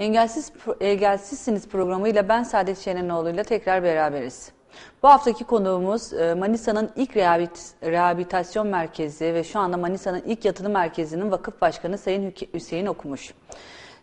Engelsiz Engelsizsiniz programıyla ben Saadet Şenenoğlu ile tekrar beraberiz. Bu haftaki konuğumuz e, Manisa'nın ilk rehabilitasyon merkezi ve şu anda Manisa'nın ilk yatılı merkezinin vakıf başkanı Sayın Hüseyin Okumuş.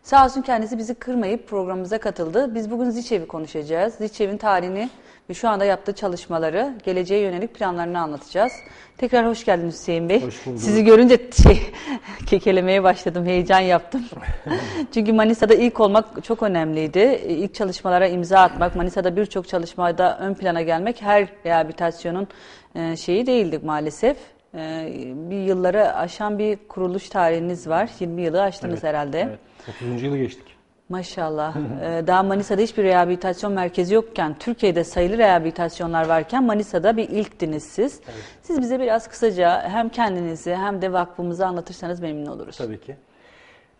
Sağ olsun kendisi bizi kırmayıp programımıza katıldı. Biz bugün Ziçev'i konuşacağız. Ziçev'in tarihini ve şu anda yaptığı çalışmaları, geleceğe yönelik planlarını anlatacağız. Tekrar hoş geldiniz Hüseyin Bey. Hoş bulduk. Sizi görünce şey, kekelemeye başladım, heyecan yaptım. Çünkü Manisa'da ilk olmak çok önemliydi. İlk çalışmalara imza atmak, Manisa'da birçok çalışmada ön plana gelmek her rehabilitasyonun e, şeyi değildi maalesef. E, bir yılları aşan bir kuruluş tarihiniz var. 20 yılı aştınız Evet, herhalde. Evet. 30. yılı geçtik. Maşallah. Ee, Daha Manisa'da hiçbir rehabilitasyon merkezi yokken, Türkiye'de sayılı rehabilitasyonlar varken Manisa'da bir ilktiniz siz. Siz bize biraz kısaca hem kendinizi hem de vakfımızı anlatırsanız memnun oluruz. Tabii ki.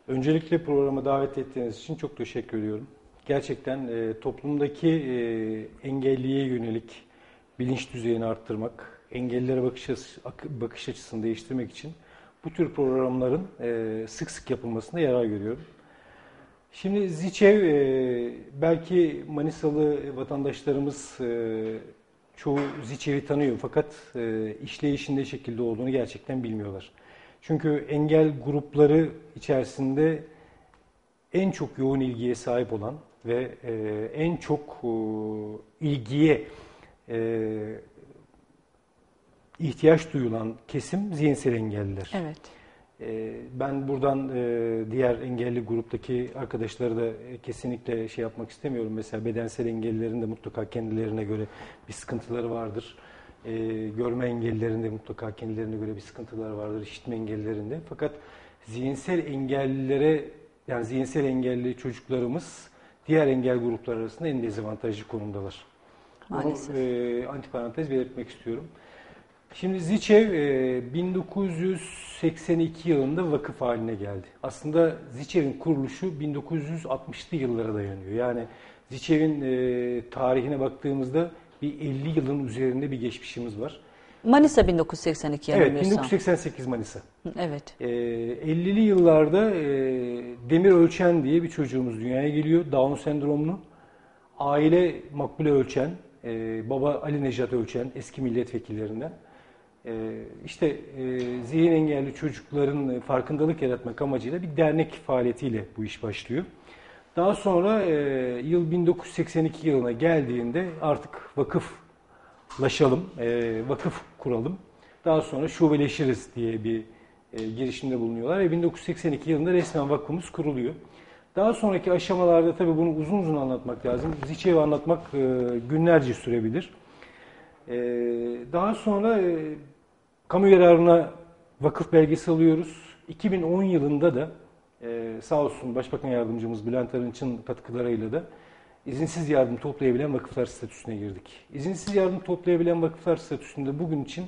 Öncelikle programa davet ettiğiniz için çok teşekkür ediyorum. Gerçekten e, toplumdaki e, engelliye yönelik bilinç düzeyini arttırmak, engellilere bakış, açısı, bakış açısını değiştirmek için bu tür programların e, sık sık yapılmasında yarar görüyorum. Şimdi Ziçev e, belki Manisalı vatandaşlarımız e, çoğu Ziçev'i tanıyor fakat e, işleyişinde şekilde olduğunu gerçekten bilmiyorlar. Çünkü engel grupları içerisinde en çok yoğun ilgiye sahip olan ve en çok ilgiye ihtiyaç duyulan kesim zihinsel engelliler. Evet. Ee, Ben buradan e, diğer engelli gruptaki arkadaşları da e, kesinlikle şey yapmak istemiyorum. Mesela bedensel engellilerin de mutlaka kendilerine göre bir sıkıntıları vardır. Ee, Görme engellilerin de mutlaka kendilerine göre bir sıkıntıları vardır. İşitme engellilerin de. Fakat zihinsel engellilere yani zihinsel engelli çocuklarımız diğer engel grupları arasında en dezavantajlı konumdalar. Maalesef. Bunu e, antiparantez belirtmek istiyorum. Şimdi Ziçev e, 1982 yılında vakıf haline geldi. Aslında Ziçev'in kuruluşu 1960'lı yıllara dayanıyor. Yani Ziçev'in e, tarihine baktığımızda bir 50 yılın üzerinde bir geçmişimiz var. Manisa 1982 Evet, yanılmıyorsam. 1988 Manisa. Evet. E, 50'li yıllarda e, Demir Ölçen diye bir çocuğumuz dünyaya geliyor. Down sendromlu. Aile Makbule Ölçen, e, baba Ali Necat Ölçen, eski milletvekillerinden. Ee, işte e, zihin engelli çocukların farkındalık yaratmak amacıyla bir dernek faaliyetiyle bu iş başlıyor. Daha sonra e, yıl 1982 yılına geldiğinde artık vakıflaşalım, e, vakıf kuralım. Daha sonra şubeleşiriz diye bir girişimde bulunuyorlar ve 1982 yılında resmen vakfımız kuruluyor. Daha sonraki aşamalarda tabii bunu uzun uzun anlatmak lazım. Ziçev'i anlatmak günlerce sürebilir. Daha sonra Kamu yararına vakıf belgesi alıyoruz. 2010 yılında da e, sağ olsun Başbakan Yardımcımız Bülent Arınç'ın katkılarıyla da izinsiz yardım toplayabilen vakıflar statüsüne girdik. İzinsiz yardım toplayabilen vakıflar statüsünde bugün için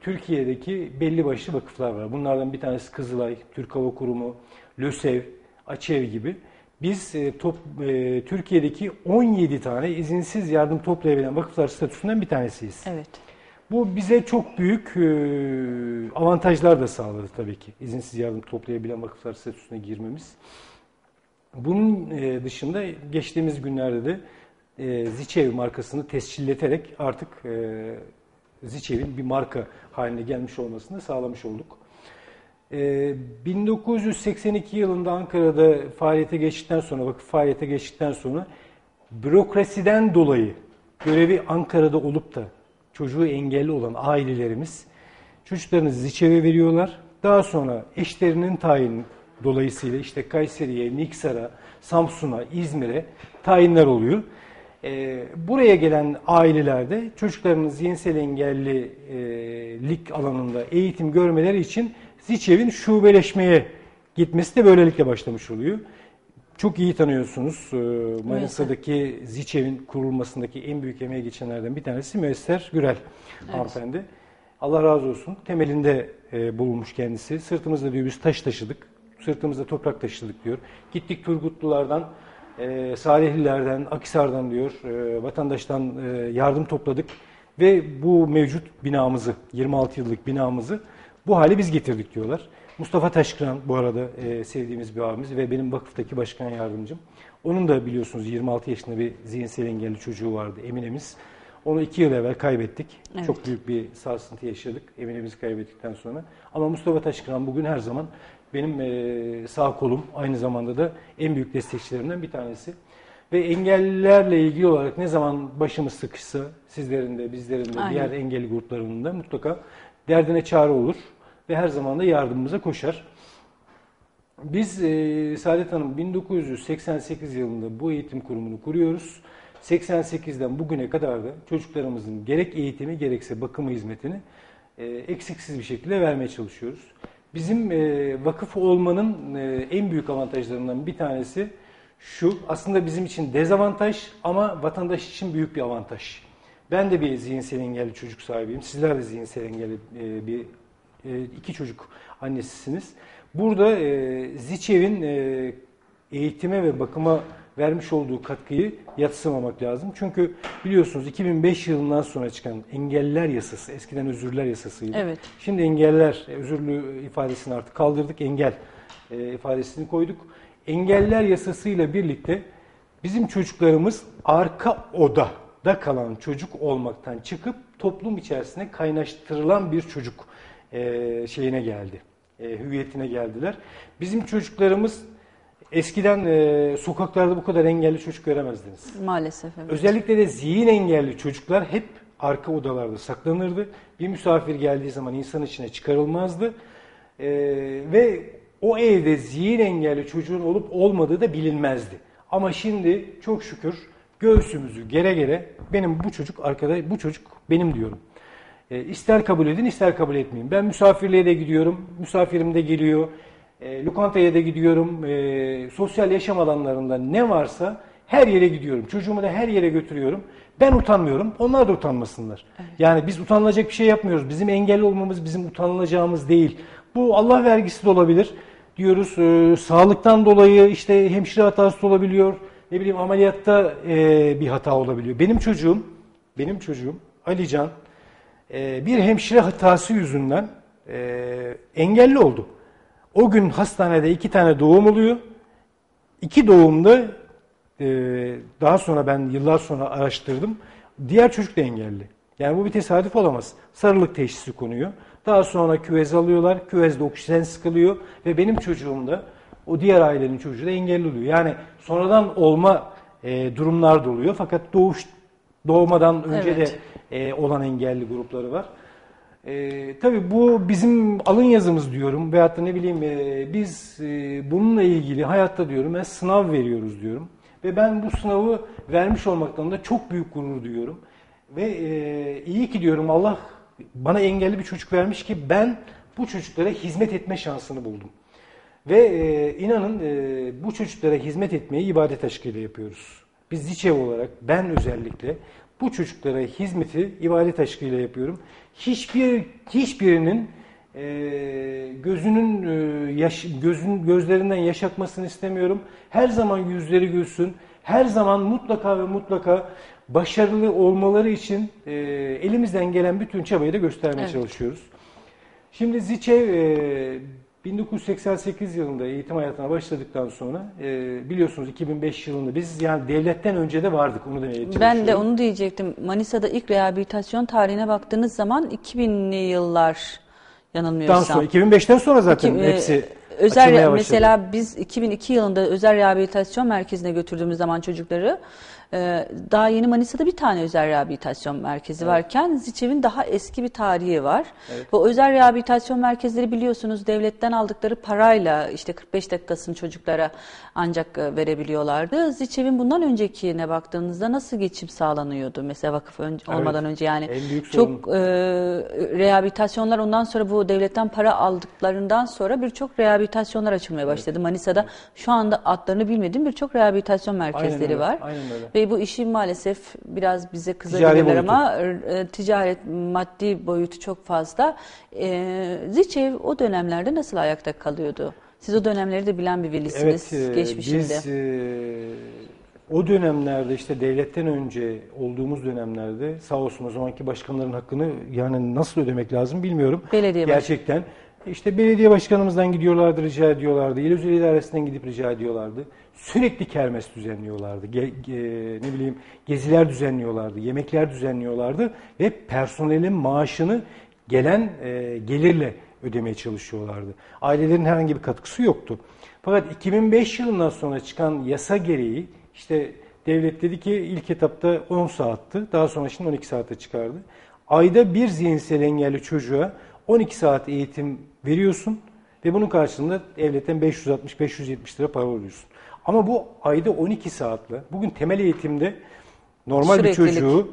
Türkiye'deki belli başlı vakıflar var. Bunlardan bir tanesi Kızılay, Türk Hava Kurumu, LÖSEV, Açev gibi. Biz e, top, e, Türkiye'deki 17 tane izinsiz yardım toplayabilen vakıflar statüsünden bir tanesiyiz. Evet. Bu bize çok büyük e, avantajlar da sağladı tabii ki. İzinsiz yardım toplayabilen vakıflar statüsüne girmemiz. Bunun e, dışında geçtiğimiz günlerde de e, Ziçev markasını tescilleterek artık Ziçev'in bir marka haline gelmiş olmasını sağlamış olduk. 1982 yılında Ankara'da faaliyete geçtikten sonra, vakıf faaliyete geçtikten sonra bürokrasiden dolayı görevi Ankara'da olup da çocuğu engelli olan ailelerimiz çocuklarını Ziçev'e veriyorlar. Daha sonra eşlerinin tayin dolayısıyla işte Kayseri'ye, Niksar'a, Samsun'a, İzmir'e tayinler oluyor. Ee, buraya gelen ailelerde çocuklarının zihinsel engellilik alanında eğitim görmeleri için Ziçev'in şubeleşmeye gitmesi de böylelikle başlamış oluyor. Çok iyi tanıyorsunuz. Ee, Manisa'daki Ziçev'in kurulmasındaki en büyük emeği geçenlerden bir tanesi Müesser Gürel evet. hanımefendi. Allah razı olsun. Temelinde e, bulunmuş kendisi. Sırtımızda diyor biz taş taşıdık. Sırtımızda toprak taşıdık diyor. Gittik Turgutlulardan, e, Salihlilerden, Akisar'dan diyor. E, vatandaştan e, yardım topladık. Ve bu mevcut binamızı, 26 yıllık binamızı bu hale biz getirdik diyorlar. Mustafa Taşkıran bu arada e, sevdiğimiz bir abimiz ve benim vakıftaki başkan yardımcım. Onun da biliyorsunuz 26 yaşında bir zihinsel engelli çocuğu vardı Emine'miz. Onu iki yıl evvel kaybettik. Evet. Çok büyük bir sarsıntı yaşadık Emine'mizi kaybettikten sonra. Ama Mustafa Taşkıran bugün her zaman benim e, sağ kolum aynı zamanda da en büyük destekçilerimden bir tanesi. Ve engellilerle ilgili olarak ne zaman başımız sıkışsa sizlerin de bizlerin de Aynen. diğer engelli gruplarının da mutlaka derdine çare olur ve her zaman da yardımımıza koşar. Biz e, Saadet Hanım 1988 yılında bu eğitim kurumunu kuruyoruz. 88'den bugüne kadar da çocuklarımızın gerek eğitimi gerekse bakımı hizmetini e, eksiksiz bir şekilde vermeye çalışıyoruz. Bizim e, vakıf olmanın e, en büyük avantajlarından bir tanesi şu, aslında bizim için dezavantaj ama vatandaş için büyük bir avantaj. Ben de bir zihinsel engelli çocuk sahibiyim. Sizler de zihinsel engelli e, bir e, iki çocuk annesisiniz. Burada e, Ziçev'in e, eğitime ve bakıma vermiş olduğu katkıyı yatsımamak lazım. Çünkü biliyorsunuz 2005 yılından sonra çıkan engeller yasası, eskiden özürler yasasıydı. Evet. Şimdi engeller, e, özürlü ifadesini artık kaldırdık, engel e, ifadesini koyduk. Engeller yasasıyla birlikte bizim çocuklarımız arka odada kalan çocuk olmaktan çıkıp toplum içerisine kaynaştırılan bir çocuk e, şeyine geldi, e, hüviyetine geldiler. Bizim çocuklarımız eskiden e, sokaklarda bu kadar engelli çocuk göremezdiniz. Maalesef evet. Özellikle de zihin engelli çocuklar hep arka odalarda saklanırdı. Bir misafir geldiği zaman insan içine çıkarılmazdı. Ee, ve o evde zihin engelli çocuğun olup olmadığı da bilinmezdi. Ama şimdi çok şükür göğsümüzü gere gere benim bu çocuk arkada bu çocuk benim diyorum. E, ister kabul edin ister kabul etmeyin. Ben misafirliğe de gidiyorum. Misafirim de geliyor. E, lokantaya da gidiyorum. E, sosyal yaşam alanlarında ne varsa her yere gidiyorum. Çocuğumu da her yere götürüyorum. Ben utanmıyorum. Onlar da utanmasınlar. Yani biz utanılacak bir şey yapmıyoruz. Bizim engelli olmamız bizim utanılacağımız değil. Bu Allah vergisi de olabilir diyoruz. E, sağlıktan dolayı işte hemşire hatası olabiliyor. Ne bileyim ameliyatta e, bir hata olabiliyor. Benim çocuğum, benim çocuğum Alican e, bir hemşire hatası yüzünden e, engelli oldu. O gün hastanede iki tane doğum oluyor. İki doğumda e, daha sonra ben yıllar sonra araştırdım. Diğer çocuk da engelli. Yani bu bir tesadüf olamaz. Sarılık teşhisi konuyor. Daha sonra küvez alıyorlar. Küvezde oksijen sıkılıyor ve benim çocuğum da o diğer ailenin çocuğu da engelli oluyor. Yani sonradan olma e, durumlar da oluyor. Fakat doğuş doğmadan önce Evet. de e, olan engelli grupları var. E, tabii bu bizim alın yazımız diyorum veyahut da ne bileyim e, biz e, bununla ilgili hayatta diyorum ben sınav veriyoruz diyorum. Ve ben bu sınavı vermiş olmaktan da çok büyük gurur duyuyorum. Ve e, iyi ki diyorum Allah bana engelli bir çocuk vermiş ki ben bu çocuklara hizmet etme şansını buldum. Ve e, inanın e, bu çocuklara hizmet etmeyi ibadet aşkıyla yapıyoruz. Biz Ziçev olarak ben özellikle bu çocuklara hizmeti ibadet aşkıyla yapıyorum. Hiçbir hiçbirinin e, gözünün e, yaş, gözün gözlerinden yaş akmasını istemiyorum. Her zaman yüzleri gülsün. Her zaman mutlaka ve mutlaka başarılı olmaları için e, elimizden gelen bütün çabayı da göstermeye Evet. çalışıyoruz. Şimdi Ziçev e, 1988 yılında eğitim hayatına başladıktan sonra e, biliyorsunuz 2005 yılında biz yani devletten önce de vardık onu demeye çalışıyorum. Ben de onu diyecektim. Manisa'da ilk rehabilitasyon tarihine baktığınız zaman 2000'li yıllar Daha yanılmıyorsam. sonra 2005'ten sonra zaten İki- e, hepsi özel mesela biz 2002 yılında özel rehabilitasyon merkezine götürdüğümüz zaman çocukları e, daha yeni Manisa'da bir tane özel rehabilitasyon merkezi varken Ziçev'in daha eski bir tarihi var. Bu özel rehabilitasyon merkezleri biliyorsunuz devletten aldıkları parayla işte 45 dakikasını çocuklara ancak e, verebiliyorlardı. Ziçev'in bundan öncekine baktığınızda nasıl geçim sağlanıyordu mesela vakıf ön- Evet. olmadan önce yani sorun. çok e, rehabilitasyonlar ondan sonra bu devletten para aldıklarından sonra birçok rehabilitasyonlar açılmaya başladı. Manisa'da şu anda adlarını bilmediğim birçok rehabilitasyon merkezleri öyle, var. aynen öyle. Ve bu işin maalesef biraz bize kızabilirler ama e, ticaret maddi boyutu çok fazla. E, Ziçev o dönemlerde nasıl ayakta kalıyordu? Siz o dönemleri de bilen bir velisiniz Evet, e, geçmişinde. biz e, o dönemlerde işte devletten önce olduğumuz dönemlerde sağ olsun o zamanki başkanların hakkını yani nasıl ödemek lazım bilmiyorum. Belediye Gerçekten İşte belediye başkanımızdan gidiyorlardı, rica ediyorlardı. İl Özel İdaresi'nden gidip rica ediyorlardı. Sürekli kermes düzenliyorlardı. Ge- ge- ne bileyim geziler düzenliyorlardı, yemekler düzenliyorlardı ve personelin maaşını gelen e, gelirle ödemeye çalışıyorlardı. Ailelerin herhangi bir katkısı yoktu. Fakat 2005 yılından sonra çıkan yasa gereği işte devlet dedi ki ilk etapta 10 saatti, daha sonra şimdi 12 saate çıkardı. Ayda bir zihinsel engelli çocuğa 12 saat eğitim veriyorsun ve bunun karşılığında devletten 560-570 lira para alıyorsun. Ama bu ayda 12 saatle, bugün temel eğitimde normal bir Süreklilik. çocuğu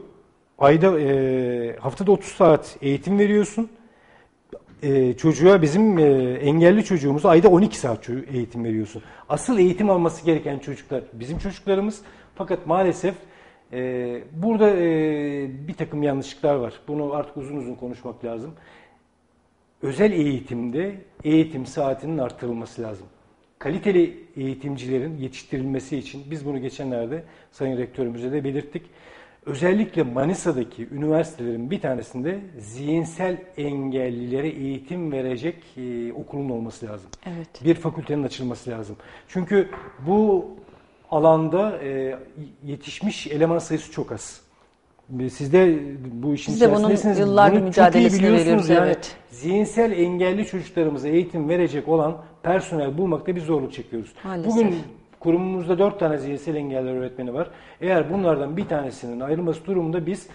ayda e, haftada 30 saat eğitim veriyorsun. E, çocuğa bizim e, engelli çocuğumuza ayda 12 saat eğitim veriyorsun. Asıl eğitim alması gereken çocuklar bizim çocuklarımız. Fakat maalesef e, burada e, bir takım yanlışlıklar var. Bunu artık uzun uzun konuşmak lazım. Özel eğitimde eğitim saatinin artırılması lazım. Kaliteli eğitimcilerin yetiştirilmesi için biz bunu geçenlerde Sayın Rektörümüze de belirttik. Özellikle Manisa'daki üniversitelerin bir tanesinde zihinsel engellilere eğitim verecek e, okulun olması lazım. Evet. Bir fakültenin açılması lazım. Çünkü bu alanda e, yetişmiş eleman sayısı çok az. Siz de bu işin Biz de bunun yıllardır Bunu mücadelesini veriyoruz, Yani evet. Zihinsel engelli çocuklarımıza eğitim verecek olan personel bulmakta bir zorluk çekiyoruz. Maalesef. Bugün kurumumuzda dört tane zihinsel engeller öğretmeni var. Eğer bunlardan bir tanesinin ayrılması durumunda biz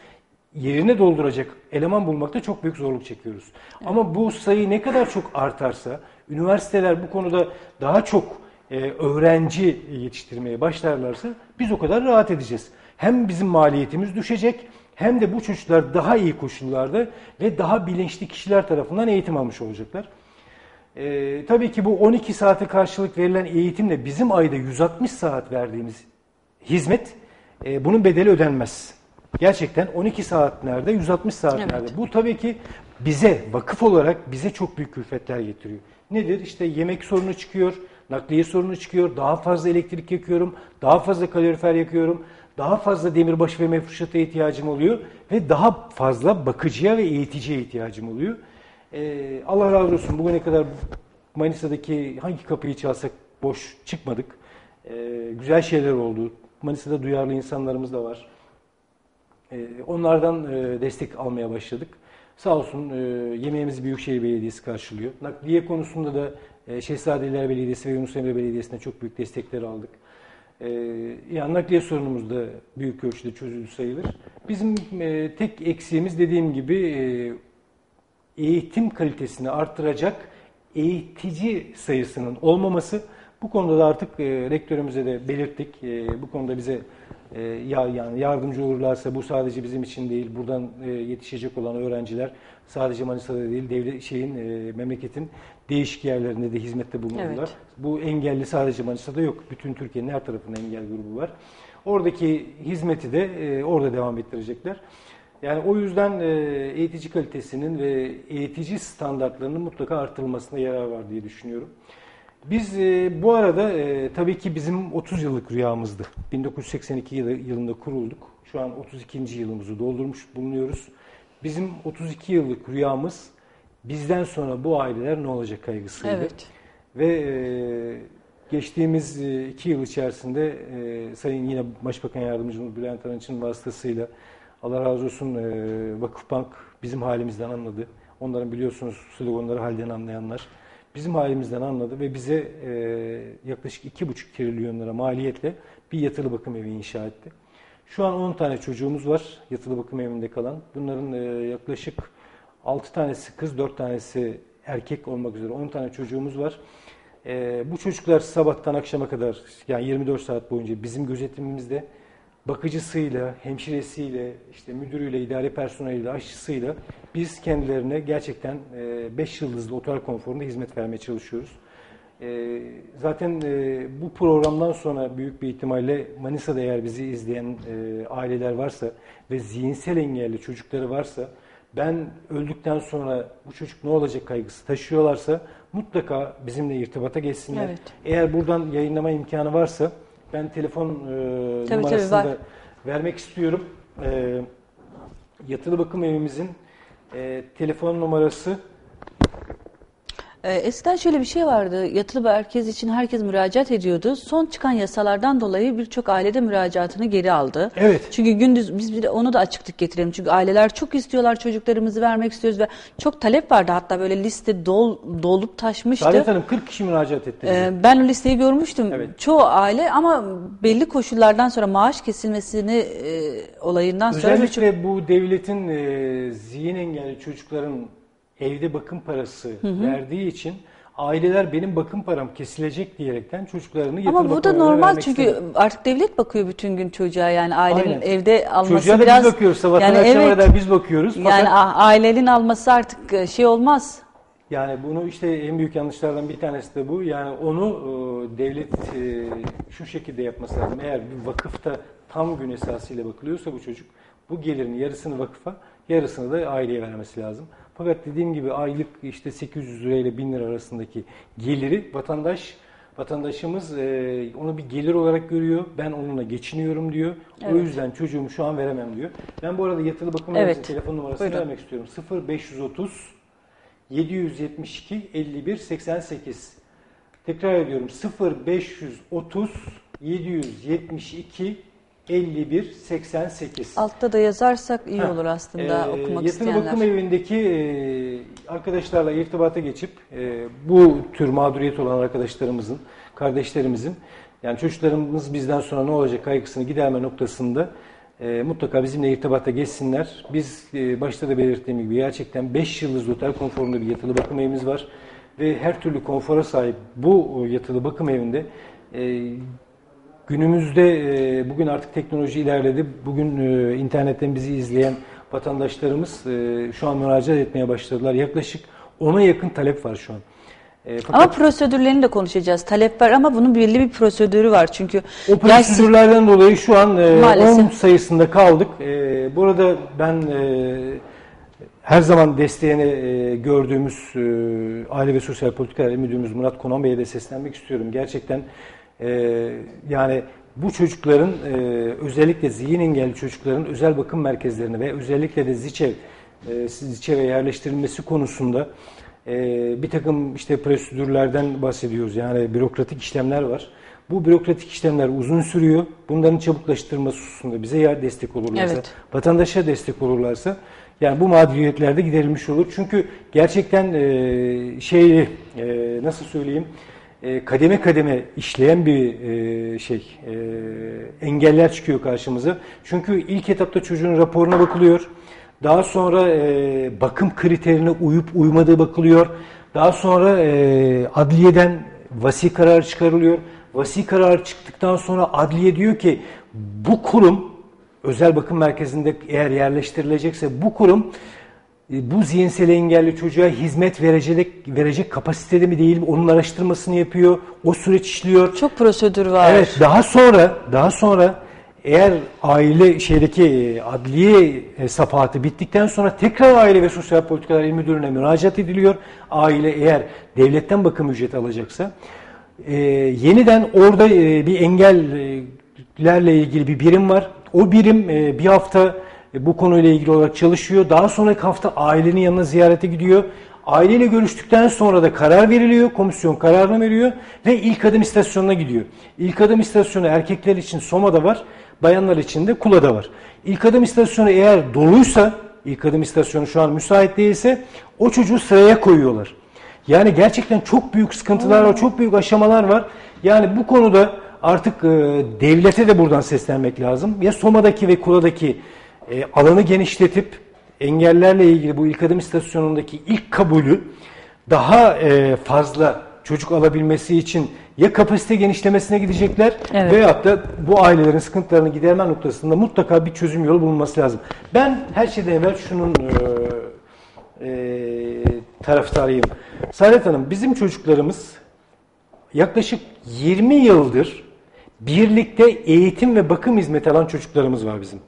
yerine dolduracak eleman bulmakta çok büyük zorluk çekiyoruz. Ama bu sayı ne kadar çok artarsa, üniversiteler bu konuda daha çok e, öğrenci yetiştirmeye başlarlarsa biz o kadar rahat edeceğiz. Hem bizim maliyetimiz düşecek hem de bu çocuklar daha iyi koşullarda ve daha bilinçli kişiler tarafından eğitim almış olacaklar. Ee, tabii ki bu 12 saate karşılık verilen eğitimle bizim ayda 160 saat verdiğimiz hizmet e, bunun bedeli ödenmez. Gerçekten 12 saat nerede, 160 saat Evet. nerede? Bu tabii ki bize, vakıf olarak bize çok büyük külfetler getiriyor. Nedir? İşte yemek sorunu çıkıyor, nakliye sorunu çıkıyor, daha fazla elektrik yakıyorum, daha fazla kalorifer yakıyorum, daha fazla demirbaşı ve mefruşata ihtiyacım oluyor ve daha fazla bakıcıya ve eğiticiye ihtiyacım oluyor. Ee, Allah razı olsun bugüne kadar Manisa'daki hangi kapıyı çalsak boş çıkmadık. Ee, güzel şeyler oldu. Manisa'da duyarlı insanlarımız da var. Ee, onlardan e, destek almaya başladık. Sağ olsun e, yemeğimizi Büyükşehir Belediyesi karşılıyor. Nakliye konusunda da e, Şehzadeler Belediyesi ve Yunus Emre Belediyesi'ne çok büyük destekler aldık. Yani nakliye sorunumuz da büyük ölçüde çözüldü sayılır. Bizim e, tek eksiğimiz dediğim gibi e, eğitim kalitesini artıracak eğitici sayısının olmaması. Bu konuda da artık e, rektörümüze de belirttik. E, bu konuda bize e, ya, yani yardımcı olurlarsa bu sadece bizim için değil, buradan e, yetişecek olan öğrenciler sadece Manisa'da değil, devlet şeyin e, memleketin değişik yerlerinde de hizmette bulunurlar. Evet. Bu engelli sadece Manisa'da yok. Bütün Türkiye'nin her tarafında engel grubu var. Oradaki hizmeti de e, orada devam ettirecekler. Yani o yüzden e, eğitici kalitesinin ve eğitici standartlarının mutlaka artırılmasına yarar var diye düşünüyorum. Biz e, bu arada e, tabii ki bizim 30 yıllık rüyamızdı. 1982 yılı- yılında kurulduk. Şu an 32. yılımızı doldurmuş bulunuyoruz. Bizim 32 yıllık rüyamız bizden sonra bu aileler ne olacak kaygısıydı. Evet. Ve e, geçtiğimiz e, iki yıl içerisinde e, Sayın yine Başbakan Yardımcımız Bülent Arınç'ın vasıtasıyla Allah razı olsun e, Vakıfbank bizim halimizden anladı. Onların biliyorsunuz sloganları halden anlayanlar. Bizim halimizden anladı ve bize e, yaklaşık 2,5 trilyon lira maliyetle bir yatılı bakım evi inşa etti. Şu an 10 tane çocuğumuz var yatılı bakım evinde kalan. Bunların e, yaklaşık 6 tanesi kız, 4 tanesi erkek olmak üzere 10 tane çocuğumuz var. E, bu çocuklar sabahtan akşama kadar yani 24 saat boyunca bizim gözetimimizde bakıcısıyla, hemşiresiyle, işte müdürüyle, idare personeliyle, aşçısıyla biz kendilerine gerçekten 5 yıldızlı otel konforunda hizmet vermeye çalışıyoruz. E, zaten e, bu programdan sonra büyük bir ihtimalle Manisa'da eğer bizi izleyen e, aileler varsa ve zihinsel engelli çocukları varsa ben öldükten sonra bu çocuk ne olacak kaygısı taşıyorlarsa mutlaka bizimle irtibata geçsinler. Evet. Eğer buradan yayınlama imkanı varsa ben telefon e, tabii, numarasını var. da vermek istiyorum. E, yatılı bakım evimizin e, telefon numarası Ee, eskiden şöyle bir şey vardı. Yatılı merkez için herkes müracaat ediyordu. Son çıkan yasalardan dolayı birçok ailede müracaatını geri aldı. Evet. Çünkü gündüz biz bir de onu da açıklık getirelim. Çünkü aileler çok istiyorlar çocuklarımızı vermek istiyoruz ve çok talep vardı. Hatta böyle liste dol, dolup taşmıştı. Saadet Hanım 40 kişi müracaat etti. Ee, ben o listeyi görmüştüm. Evet. Çoğu aile ama belli koşullardan sonra maaş kesilmesini e, olayından sonra Özellikle bu devletin e, zihin engelli çocukların evde bakım parası verdiği için aileler benim bakım param kesilecek diyerekten çocuklarını yatılı Ama bu da normal çünkü istemiyor. artık devlet bakıyor bütün gün çocuğa yani ailenin Aynen. evde alması Çocuğa biraz biz bakıyoruz. Sabahtan yani akşama evet, kadar biz bakıyoruz. Fakat yani ailenin alması artık e, şey olmaz. Yani bunu işte en büyük yanlışlardan bir tanesi de bu. Yani onu e, devlet e, şu şekilde yapması lazım. Eğer bir vakıfta tam gün esasıyla bakılıyorsa bu çocuk bu gelirin yarısını vakıfa yarısını da aileye vermesi lazım. Fakat dediğim gibi aylık işte 800 lira ile 1000 lira arasındaki geliri vatandaş vatandaşımız e, onu bir gelir olarak görüyor. Ben onunla geçiniyorum diyor. O Evet. yüzden çocuğumu şu an veremem diyor. Ben bu arada yatılı bakım Evet. telefon numarasını Buyurun. vermek istiyorum. 0530 772 51 88. Tekrar ediyorum 0530 772 51 88. Altta da yazarsak iyi Ha, olur aslında Ee, okumak yatılı isteyenler. bakım evindeki e, arkadaşlarla irtibata geçip e, bu tür mağduriyet olan arkadaşlarımızın, kardeşlerimizin yani çocuklarımız bizden sonra ne olacak kaygısını giderme noktasında e, mutlaka bizimle irtibata geçsinler. Biz e, başta da belirttiğim gibi gerçekten 5 yıldızlı otel konforunda bir yatılı bakım evimiz var ve her türlü konfora sahip bu yatılı bakım evinde e, Günümüzde e, bugün artık teknoloji ilerledi. Bugün e, internetten bizi izleyen vatandaşlarımız e, şu an müracaat etmeye başladılar. Yaklaşık 10'a yakın talep var şu an. E, fakat Ama prosedürlerini de konuşacağız. Talep var ama bunun belli bir prosedürü var. Çünkü o prosedürlerden dolayı şu an e, Maalesef. 10 sayısında kaldık. E, burada ben e, her zaman desteğini e, gördüğümüz e, Aile ve Sosyal Politikalar Müdürümüz Murat Konan Bey'e de seslenmek istiyorum. Gerçekten e, yani bu çocukların e, özellikle zihin engelli çocukların özel bakım merkezlerine ve özellikle de ZİÇEV e, ZİÇEV'e yerleştirilmesi konusunda e, bir takım işte prosedürlerden bahsediyoruz. Yani bürokratik işlemler var. Bu bürokratik işlemler uzun sürüyor. Bunların çabuklaştırılması hususunda bize ya destek olurlarsa, Evet. vatandaşa destek olurlarsa yani bu mağduriyetler de giderilmiş olur. Çünkü gerçekten e, şey e, nasıl söyleyeyim e, kademe kademe işleyen bir e, şey e, engeller çıkıyor karşımıza. Çünkü ilk etapta çocuğun raporuna bakılıyor. Daha sonra e, bakım kriterine uyup uymadığı bakılıyor. Daha sonra adliyeden vasi karar çıkarılıyor. Vasi karar çıktıktan sonra adliye diyor ki bu kurum özel bakım merkezinde eğer yerleştirilecekse bu kurum bu zihinsel engelli çocuğa hizmet verecek verecek kapasitede mi değil mi onun araştırmasını yapıyor. O süreç işliyor. çok prosedür var. Evet, daha sonra daha sonra eğer aile şeydeki e, adliye e, safahatı bittikten sonra tekrar Aile ve Sosyal Politikalar İl Müdürlüğü'ne müracaat ediliyor. Aile eğer devletten bakım ücreti alacaksa e, yeniden orada e, bir engellerle ilgili bir birim var. O birim e, bir hafta e, bu konuyla ilgili olarak çalışıyor. Daha sonraki hafta ailenin yanına ziyarete gidiyor. Aileyle görüştükten sonra da karar veriliyor. Komisyon kararını veriyor ve ilk adım istasyonuna gidiyor. İlk adım istasyonu erkekler için Soma'da var, bayanlar için de Kula'da var. İlk adım istasyonu eğer doluysa, ilk adım istasyonu şu an müsait değilse o çocuğu sıraya koyuyorlar. Yani gerçekten çok büyük sıkıntılar var, çok büyük aşamalar var. Yani bu konuda artık e, devlete de buradan seslenmek lazım. Ya Soma'daki ve Kula'daki e, alanı genişletip engellerle ilgili bu ilk adım istasyonundaki ilk kabulü daha e, fazla çocuk alabilmesi için ya kapasite genişlemesine gidecekler Evet. veyahut da bu ailelerin sıkıntılarını giderme noktasında mutlaka bir çözüm yolu bulunması lazım. Ben her şeyden evvel şunun e, e, taraftarıyım. Saadet Hanım bizim çocuklarımız yaklaşık 20 yıldır birlikte eğitim ve bakım hizmeti alan çocuklarımız var bizim.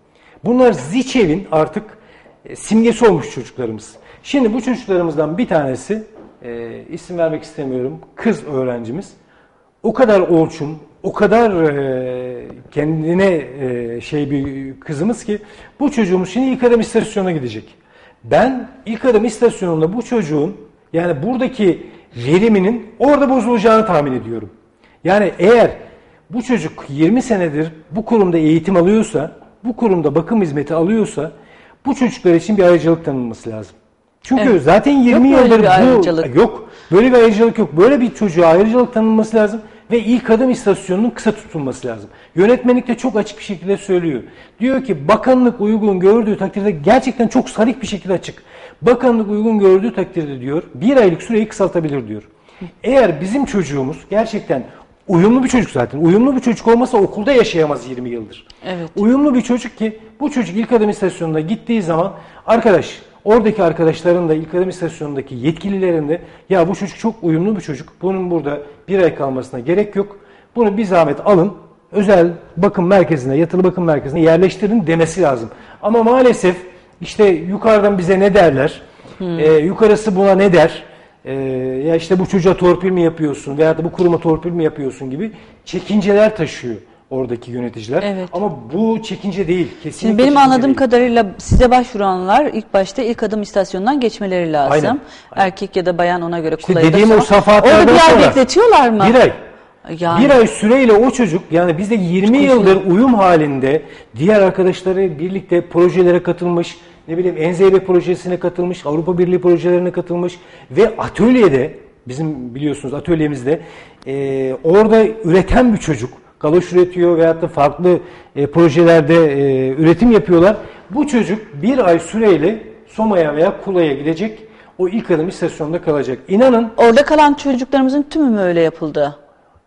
Bunlar Ziçev'in artık e, simgesi olmuş çocuklarımız. Şimdi bu çocuklarımızdan bir tanesi, e, isim vermek istemiyorum, kız öğrencimiz. O kadar olçun, o kadar e, kendine e, şey bir kızımız ki bu çocuğumuz şimdi ilk adım istasyonuna gidecek. Ben ilk adım istasyonunda bu çocuğun yani buradaki veriminin orada bozulacağını tahmin ediyorum. Yani eğer bu çocuk 20 senedir bu kurumda eğitim alıyorsa, bu kurumda bakım hizmeti alıyorsa bu çocuklar için bir ayrıcalık tanınması lazım. Çünkü Evet. zaten 20 Yok yıldır bu yok. Böyle bir ayrıcalık yok. Böyle bir çocuğa ayrıcalık tanınması lazım ve ilk adım istasyonunun kısa tutulması lazım. Yönetmenlik de çok açık bir şekilde söylüyor. Diyor ki bakanlık uygun gördüğü takdirde gerçekten çok sarih bir şekilde açık. Bakanlık uygun gördüğü takdirde diyor bir aylık süreyi kısaltabilir diyor. Eğer bizim çocuğumuz gerçekten uyumlu bir çocuk zaten. Uyumlu bir çocuk olmasa okulda yaşayamaz 20 yıldır. Evet. Uyumlu bir çocuk ki bu çocuk ilk adım istasyonuna gittiği zaman arkadaş oradaki arkadaşların da ilk adım istasyonundaki yetkililerin de ya bu çocuk çok uyumlu bir çocuk. Bunun burada bir ay kalmasına gerek yok. Bunu bir zahmet alın. Özel bakım merkezine, yatılı bakım merkezine yerleştirin demesi lazım. Ama maalesef işte yukarıdan bize ne derler? Ee, yukarısı buna ne der? Ee, ya işte bu çocuğa torpil mi yapıyorsun veya da bu kuruma torpil mi yapıyorsun gibi çekinceler taşıyor oradaki yöneticiler. Evet. Ama bu çekince değil. Kesinlikle Şimdi benim anladığım değil. kadarıyla size başvuranlar ilk başta ilk adım istasyonundan geçmeleri lazım. Aynen, Erkek ya da bayan ona göre İşte kulayı dediğim o taşımak. safahatlerden Orada bir ay sonra- bekletiyorlar mı? Bir ay. Yani. Bir ay süreyle o çocuk yani bizde 20 yıldır uyum halinde diğer arkadaşları birlikte projelere katılmış, ne bileyim NZB projesine katılmış, Avrupa Birliği projelerine katılmış ve atölyede bizim biliyorsunuz atölyemizde e, orada üreten bir çocuk galoş üretiyor veyahut da farklı e, projelerde e, üretim yapıyorlar. Bu çocuk bir ay süreyle Soma'ya veya Kula'ya gidecek. O ilk adım istasyonda kalacak. İnanın Orada kalan çocuklarımızın tümü mü öyle yapıldı?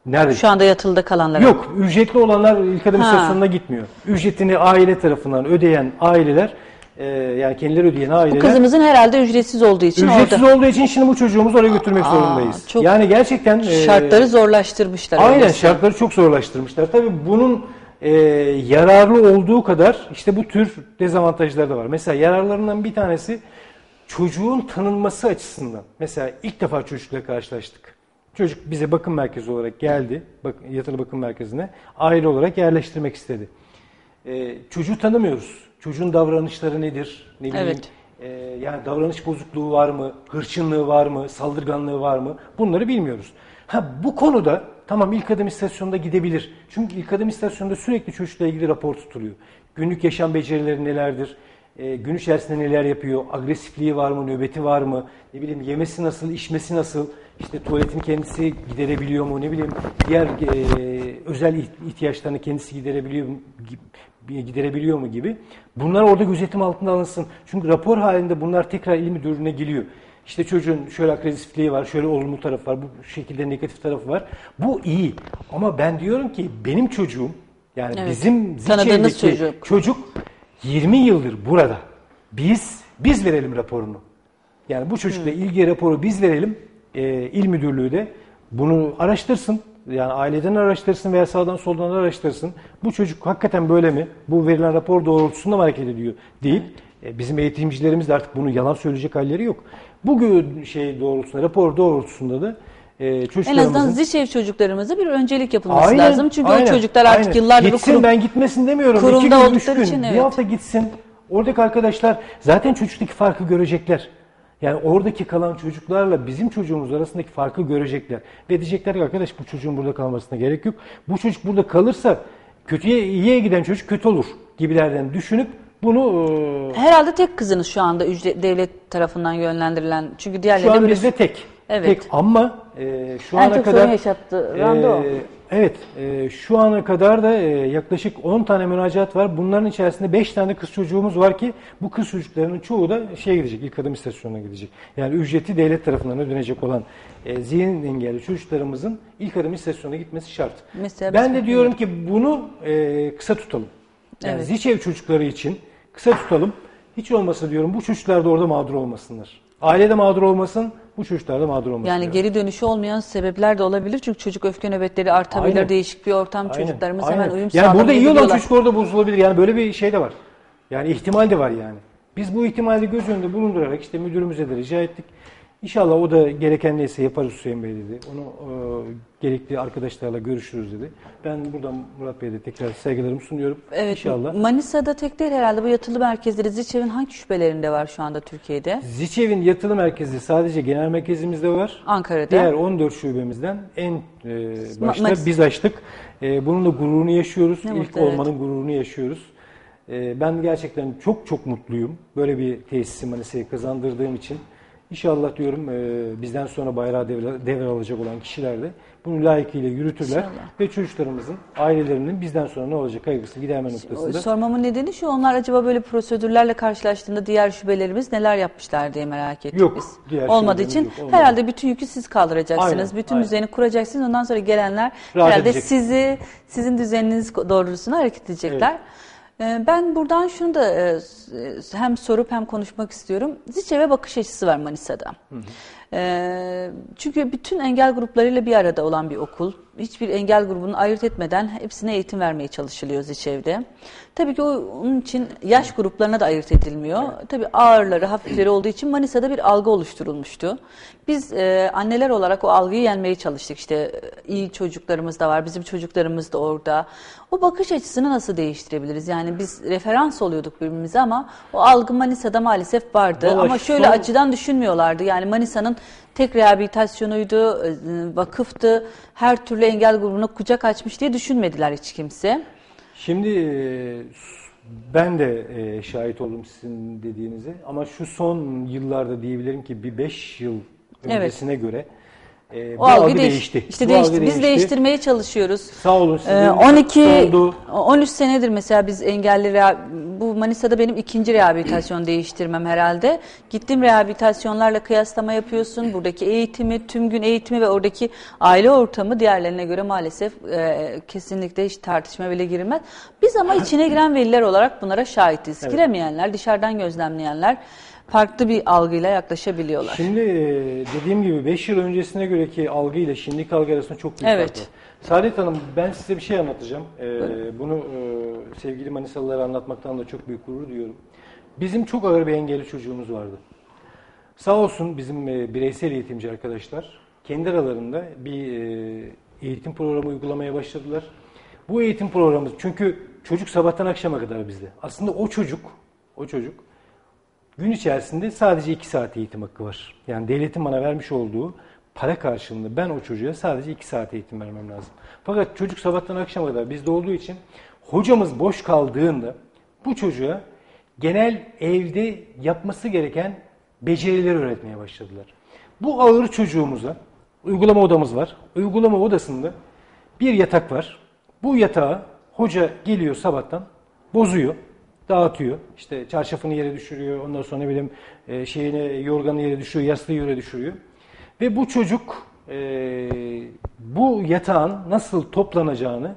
nerede? Şu anda yatılıda kalanlara. Yok, ücretli olanlar ilk adım Ha. istasyonuna gitmiyor. Ücretini aile tarafından ödeyen aileler, e, yani kendileri ödeyen Bu aileler, kızımızın herhalde ücretsiz olduğu için ücretsiz orada olduğu için şimdi bu çocuğumuzu oraya götürmek Aa, zorundayız. çok yani gerçekten e, şartları zorlaştırmışlar. aynen öyleyse. şartları çok zorlaştırmışlar. Tabii bunun e, yararlı olduğu kadar işte bu tür dezavantajlar da var. Mesela yararlarından bir tanesi çocuğun tanınması açısından. Mesela ilk defa çocukla karşılaştık. Çocuk bize bakım merkezi olarak geldi, bak, yatılı bakım merkezine, aile olarak yerleştirmek istedi. Ee, çocuğu tanımıyoruz. Çocuğun davranışları nedir? Ne bileyim, Evet. e, yani davranış bozukluğu var mı? Hırçınlığı var mı? Saldırganlığı var mı? Bunları bilmiyoruz. Ha bu konuda tamam ilk adım istasyonunda gidebilir. Çünkü ilk adım istasyonunda sürekli çocukla ilgili rapor tutuluyor. Günlük yaşam becerileri nelerdir? E, gün içerisinde neler yapıyor? Agresifliği var mı? Nöbeti var mı? Ne bileyim yemesi nasıl? içmesi nasıl? İşte tuvaletini kendisi giderebiliyor mu? Ne bileyim diğer e, özel iht- ihtiyaçlarını kendisi giderebiliyor mu? Giderebiliyor mu gibi. Bunlar orada gözetim altında alınsın. Çünkü rapor halinde bunlar tekrar il müdürlüğüne geliyor. İşte çocuğun şöyle agresifliği var, şöyle olumlu tarafı var, bu şekilde negatif tarafı var. Bu iyi. Ama ben diyorum ki benim çocuğum, yani Evet. bizim Ziçev'deki çocuk. çocuk 20 yıldır burada. Biz biz verelim raporunu. Yani bu çocukla ilgili raporu biz verelim. Ee, il müdürlüğü de bunu araştırsın. Yani aileden araştırsın veya sağdan soldan araştırsın. Bu çocuk hakikaten böyle mi? Bu verilen rapor doğrultusunda mı hareket ediyor deyip e, bizim eğitimcilerimiz de artık bunu yalan söyleyecek halleri yok. Bu gö- şey doğrultusunda, rapor doğrultusunda da e, En çocuklarımızın azından Zişev çocuklarımıza bir öncelik yapılması Aynen, lazım. Çünkü aynen, o çocuklar artık aynen. yıllardır gitsin, kurum ben gitmesin demiyorum. kurumda İki gün, oldukları gün, için, bir evet. hafta gitsin. Oradaki arkadaşlar zaten çocuktaki farkı görecekler. Yani oradaki kalan çocuklarla bizim çocuğumuz arasındaki farkı görecekler. Ve diyecekler ki arkadaş bu çocuğun burada kalmasına gerek yok. Bu çocuk burada kalırsa kötüye iyiye giden çocuk kötü olur gibilerden düşünüp bunu e, Herhalde tek kızınız şu anda ücret, devlet tarafından yönlendirilen. Çünkü diğerleri şu an de bizde tek. Evet. Tek ama e, şu En ana çok kadar sorun yaşattı o. e, Evet, e, şu ana kadar da e, yaklaşık 10 tane müracaat var. Bunların içerisinde 5 tane kız çocuğumuz var ki bu kız çocuklarının çoğu da şeye gidecek, ilk adım istasyonuna gidecek. Yani ücreti devlet tarafından ödenecek olan e, zihin engelli çocuklarımızın ilk adım istasyonuna gitmesi şart. Mesela ben de diyorum ki bunu e, kısa tutalım. Yani Evet. Ziçev çocukları için kısa tutalım. Hiç olmasa diyorum bu çocuklar da orada mağdur olmasınlar. Aile de mağdur olmasın, bu çocuklar da mağdur olmasın. Yani diyorum. geri dönüşü olmayan sebepler de olabilir. Çünkü çocuk öfke nöbetleri artabilir. Aynen. Değişik bir ortam Aynen, çocuklarımız aynen. hemen uyum Yani burada iyi olan çocuk orada bozulabilir. Yani böyle bir şey de var. Yani ihtimal de var yani. Biz bu ihtimali göz önünde bulundurarak işte müdürümüze de rica ettik. İnşallah o da gereken neyse yaparız Hüseyin Bey dedi. Onu e, gerekli arkadaşlarla görüşürüz dedi. Ben buradan Murat Bey'e de tekrar saygılarımı sunuyorum. Evet, İnşallah. Manisa'da tek değil herhalde bu yatılı merkezleri Ziçev'in hangi şüphelerinde var şu anda Türkiye'de? Ziçev'in yatılı merkezi sadece genel merkezimizde var. Ankara'da. Diğer 14 şubemizden en e, başta Manis- biz açtık. E, bunun da gururunu yaşıyoruz. Ne İlk mutlu, evet. olmanın gururunu yaşıyoruz. E, ben gerçekten çok çok mutluyum. Böyle bir tesisi Manisa'ya kazandırdığım için. İnşallah diyorum e, bizden sonra bayrağı devre, devralacak olan kişiler de bunu layıkıyla yürütürler. İnşallah. Ve çocuklarımızın, ailelerinin bizden sonra ne olacak kaygısı giderme noktasında. Sormamın nedeni şu onlar acaba böyle prosedürlerle karşılaştığında diğer şubelerimiz neler yapmışlar diye merak ettik Yok, biz. diğer Olmadığı için yok, olmadı. herhalde bütün yükü siz kaldıracaksınız. Aynen, bütün aynen. düzeni kuracaksınız. Ondan sonra gelenler Rahat herhalde edecek. sizi sizin düzeniniz doğrultusunda hareket edecekler. Ee, Ben buradan şunu da e, hem sorup hem konuşmak istiyorum. Ziçev'e bakış açısı var Manisa'da. Ee, Çünkü bütün engel gruplarıyla bir arada olan bir okul. Hiçbir engel grubunu ayırt etmeden hepsine eğitim vermeye çalışılıyor Ziçev'de. Tabii ki onun için yaş gruplarına da ayırt edilmiyor. Tabii ağırları, hafifleri olduğu için Manisa'da bir algı oluşturulmuştu. Biz e, anneler olarak o algıyı yenmeye çalıştık. İşte e, iyi çocuklarımız da var, bizim çocuklarımız da orada. O bakış açısını nasıl değiştirebiliriz? Yani biz referans oluyorduk birbirimize ama o algı Manisa'da maalesef vardı. Vallahi ama şöyle son- açıdan düşünmüyorlardı. Yani Manisa'nın tek rehabilitasyonuydu, e, vakıftı, her türlü engel grubuna kucak açmış diye düşünmediler hiç kimse. Şimdi e, ben de e, şahit oldum sizin dediğinize ama şu son yıllarda diyebilirim ki bir 5 yıl Evet. öncesine göre e, bu O algı algı değiş- değişti. İşte Bu değişti. algı Biz değişti. değiştirmeye çalışıyoruz. Sağ olun sizin Ee, 12 oldu. 13 senedir mesela biz engelli bu Manisa'da benim ikinci rehabilitasyon değiştirmem herhalde. Gittim rehabilitasyonlarla kıyaslama yapıyorsun. Buradaki eğitimi, tüm gün eğitimi ve oradaki aile ortamı diğerlerine göre maalesef e, kesinlikle hiç tartışma bile girilmez. Biz ama içine giren veliler olarak bunlara şahitiz. Evet. Giremeyenler, dışarıdan gözlemleyenler farklı bir algıyla yaklaşabiliyorlar. Şimdi e, dediğim gibi 5 yıl öncesine göreki algı ile şimdiki algı arasında çok büyük Evet. fark var. Saadet Hanım ben size bir şey anlatacağım. E, bunu e, sevgili Manisalılara anlatmaktan da çok büyük gurur duyuyorum. Bizim çok ağır bir engelli çocuğumuz vardı. Sağ olsun bizim e, bireysel eğitimci arkadaşlar kendi aralarında bir e, eğitim programı uygulamaya başladılar. Bu eğitim programı çünkü çocuk sabahtan akşama kadar bizde. Aslında o çocuk, o çocuk gün içerisinde sadece 2 saat eğitim hakkı var. Yani devletin bana vermiş olduğu para karşılığında ben o çocuğa sadece 2 saat eğitim vermem lazım. Fakat çocuk sabahtan akşama kadar bizde olduğu için hocamız boş kaldığında bu çocuğa genel evde yapması gereken becerileri öğretmeye başladılar. Bu ağır çocuğumuza uygulama odamız var. Uygulama odasında bir yatak var. Bu yatağı hoca geliyor sabahtan bozuyor, dağıtıyor. İşte çarşafını yere düşürüyor. Ondan sonra ne bileyim e, şeyini yorganı yere düşürüyor, yastığı yere düşürüyor. Ve bu çocuk e, bu yatağın nasıl toplanacağını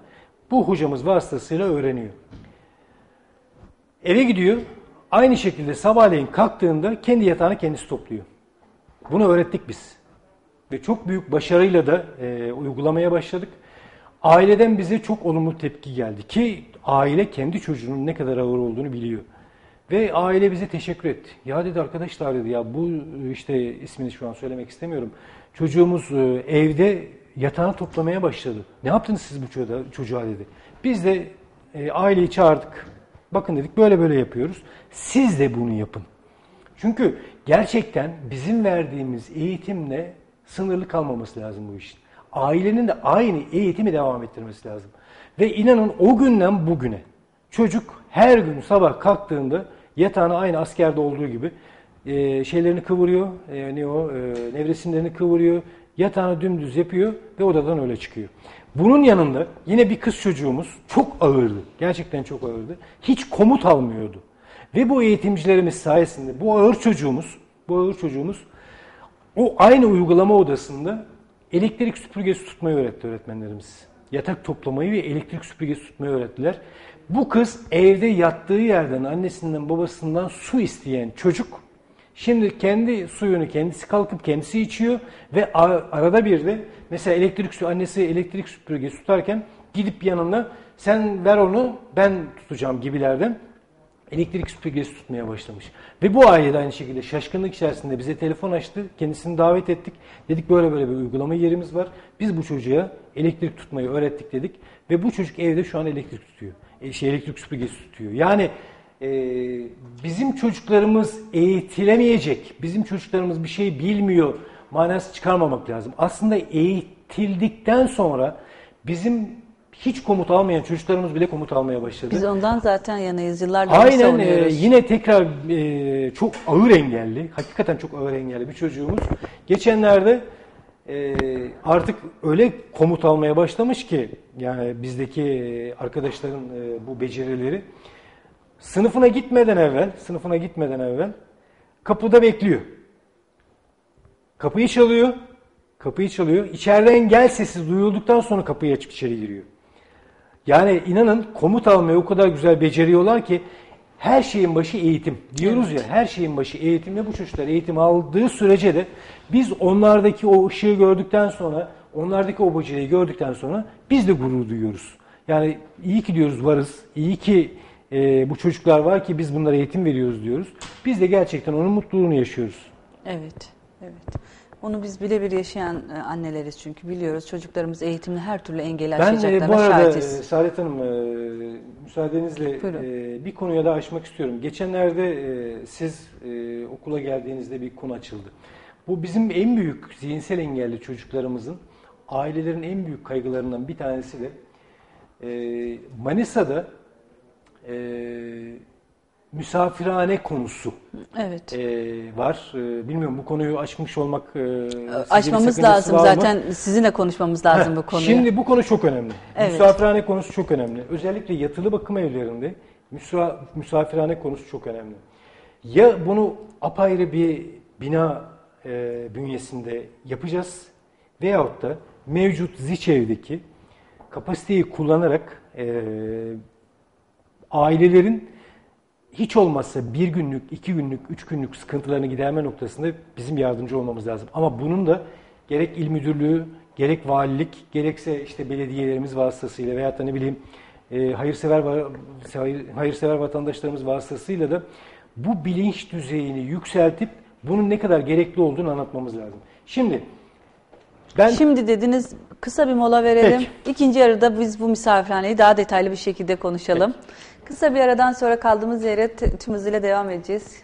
bu hocamız vasıtasıyla öğreniyor. Eve gidiyor. Aynı şekilde sabahleyin kalktığında kendi yatağını kendisi topluyor. Bunu öğrettik biz. Ve çok büyük başarıyla da e, uygulamaya başladık. Aileden bize çok olumlu tepki geldi ki aile kendi çocuğunun ne kadar ağır olduğunu biliyor. Ve aile bize teşekkür etti. Ya dedi arkadaşlar dedi ya bu işte ismini şu an söylemek istemiyorum. Çocuğumuz e, evde yatağını toplamaya başladı. Ne yaptınız siz bu çocuğa, çocuğa dedi. Biz de e, aileyi çağırdık. Bakın dedik böyle böyle yapıyoruz. Siz de bunu yapın. Çünkü gerçekten bizim verdiğimiz eğitimle sınırlı kalmaması lazım bu işin. Ailenin de aynı eğitimi devam ettirmesi lazım. Ve inanın o günden bugüne çocuk her gün sabah kalktığında yatağına aynı askerde olduğu gibi e, şeylerini kıvırıyor, e, ne o, e, nevresimlerini kıvırıyor, yatağını dümdüz yapıyor ve odadan öyle çıkıyor. Bunun yanında yine bir kız çocuğumuz çok ağırdı. Gerçekten çok ağırdı. Hiç komut almıyordu. Ve bu eğitimcilerimiz sayesinde bu ağır çocuğumuz, bu ağır çocuğumuz o aynı uygulama odasında elektrik süpürgesi tutmayı öğretti öğretmenlerimiz. Yatak toplamayı ve elektrik süpürgesi tutmayı öğrettiler. Bu kız evde yattığı yerden annesinden babasından su isteyen çocuk şimdi kendi suyunu kendisi kalkıp kendisi içiyor ve arada bir de mesela elektrik su annesi elektrik süpürgesi tutarken gidip yanına sen ver onu ben tutacağım gibilerden elektrik süpürgesi tutmaya başlamış. Ve bu aile aynı şekilde şaşkınlık içerisinde bize telefon açtı. Kendisini davet ettik. Dedik böyle böyle bir uygulama yerimiz var. Biz bu çocuğa elektrik tutmayı öğrettik dedik. Ve bu çocuk evde şu an elektrik tutuyor. E, şey, elektrik süpürgesi tutuyor. Yani e, bizim çocuklarımız eğitilemeyecek. Bizim çocuklarımız bir şey bilmiyor manası çıkarmamak lazım. Aslında eğitildikten sonra bizim hiç komut almayan çocuklarımız bile komut almaya başladı. Biz ondan zaten yanayız. Yıllardır Aynen e, yine tekrar e, çok ağır engelli, hakikaten çok ağır engelli bir çocuğumuz. Geçenlerde e, artık öyle komut almaya başlamış ki yani bizdeki e, arkadaşların e, bu becerileri sınıfına gitmeden evvel, sınıfına gitmeden evvel kapıda bekliyor. Kapıyı çalıyor. Kapıyı çalıyor. İçeriden gel sesi duyulduktan sonra kapıyı açıp içeri giriyor. Yani inanın komut almayı o kadar güzel beceriyorlar ki her şeyin başı eğitim. Diyoruz ya her şeyin başı eğitim ve bu çocuklar eğitim aldığı sürece de biz onlardaki o ışığı gördükten sonra, onlardaki o beceriyi gördükten sonra biz de gurur duyuyoruz. Yani iyi ki diyoruz varız, iyi ki e, bu çocuklar var ki biz bunlara eğitim veriyoruz diyoruz. Biz de gerçekten onun mutluluğunu yaşıyoruz. Evet, evet. Onu biz birebir yaşayan e, anneleriz çünkü biliyoruz çocuklarımız eğitimde her türlü engeli Ben e, aşacaklarına bu arada e, şahitiz. Saadet Hanım e, müsaadenizle Buyurun. e, bir konuya da açmak istiyorum. Geçenlerde e, siz e, okula geldiğinizde bir konu açıldı. Bu bizim en büyük zihinsel engelli çocuklarımızın ailelerin en büyük kaygılarından bir tanesi de e, Manisa'da e, misafirhane konusu Evet. e, var. E, bilmiyorum bu konuyu açmış olmak e, Açmamız lazım mı? zaten sizinle konuşmamız lazım bu konuyu. Şimdi bu konu çok önemli. Evet. Misafirhane konusu çok önemli. Özellikle yatılı bakım evlerinde müsa- misafirhane konusu çok önemli. Ya bunu apayrı bir bina e, bünyesinde yapacağız veyahut da mevcut Ziçev'deki kapasiteyi kullanarak e, ailelerin hiç olmazsa bir günlük, iki günlük, üç günlük sıkıntılarını giderme noktasında bizim yardımcı olmamız lazım. Ama bunun da gerek il müdürlüğü, gerek valilik, gerekse işte belediyelerimiz vasıtasıyla veyahut da ne bileyim e, hayırsever, hayır- hayırsever vatandaşlarımız vasıtasıyla da bu bilinç düzeyini yükseltip bunun ne kadar gerekli olduğunu anlatmamız lazım. Şimdi ben Şimdi dediniz kısa bir mola verelim. Peki. İkinci yarıda biz bu misafirhaneyi daha detaylı bir şekilde konuşalım. Kısa bir aradan sonra kaldığımız yere tüm hızıyla devam edeceğiz.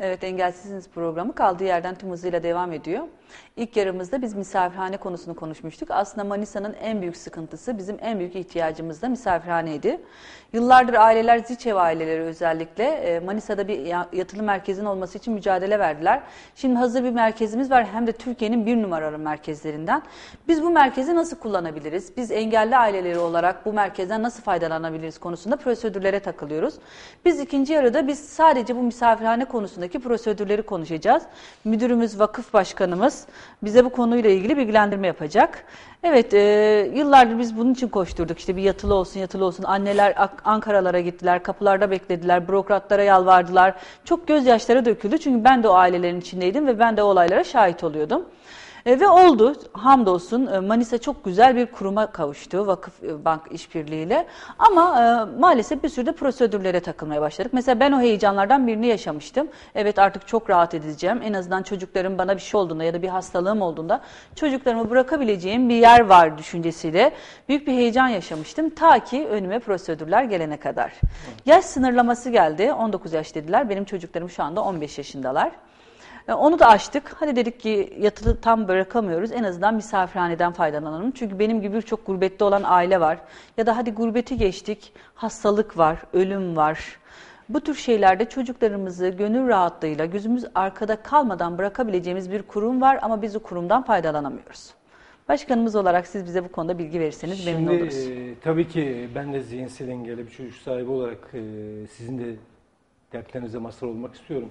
Evet Engelsizsiniz programı kaldığı yerden tüm hızıyla devam ediyor. İlk yarımızda biz misafirhane konusunu konuşmuştuk. Aslında Manisa'nın en büyük sıkıntısı bizim en büyük ihtiyacımız da misafirhaneydi. Yıllardır aileler Ziçev aileleri özellikle e, Manisa'da bir ya- yatılı merkezin olması için mücadele verdiler. Şimdi hazır bir merkezimiz var hem de Türkiye'nin bir numaralı merkezlerinden. Biz bu merkezi nasıl kullanabiliriz? Biz engelli aileleri olarak bu merkezden nasıl faydalanabiliriz konusunda prosedürlere takılıyoruz. Biz ikinci yarıda biz sadece bu misafirhane konusundaki prosedürleri konuşacağız. Müdürümüz, vakıf başkanımız bize bu konuyla ilgili bilgilendirme yapacak. Evet, e, yıllardır biz bunun için koşturduk. İşte bir yatılı olsun, yatılı olsun. Anneler Ankaralara gittiler, kapılarda beklediler, bürokratlara yalvardılar. Çok gözyaşları döküldü çünkü ben de o ailelerin içindeydim ve ben de olaylara şahit oluyordum. E, ve oldu hamdolsun e, Manisa çok güzel bir kuruma kavuştu Vakıf e, Bank işbirliğiyle. Ama e, maalesef bir sürü de prosedürlere takılmaya başladık. Mesela ben o heyecanlardan birini yaşamıştım. Evet artık çok rahat edeceğim. En azından çocuklarım bana bir şey olduğunda ya da bir hastalığım olduğunda çocuklarımı bırakabileceğim bir yer var düşüncesiyle büyük bir heyecan yaşamıştım. Ta ki önüme prosedürler gelene kadar. Yaş sınırlaması geldi. 19 yaş dediler. Benim çocuklarım şu anda 15 yaşındalar. E, Onu da açtık. Hadi dedik ki yatılı tam bırakamıyoruz. En azından misafirhaneden faydalanalım. Çünkü benim gibi birçok gurbette olan aile var. Ya da hadi gurbeti geçtik. Hastalık var, ölüm var. Bu tür şeylerde çocuklarımızı gönül rahatlığıyla gözümüz arkada kalmadan bırakabileceğimiz bir kurum var ama biz o kurumdan faydalanamıyoruz. Başkanımız olarak siz bize bu konuda bilgi verirseniz memnun Şimdi oluruz. e, tabii ki ben de zihinsel engelli bir çocuk sahibi olarak e, sizin de dertlerinize mazhar olmak istiyorum.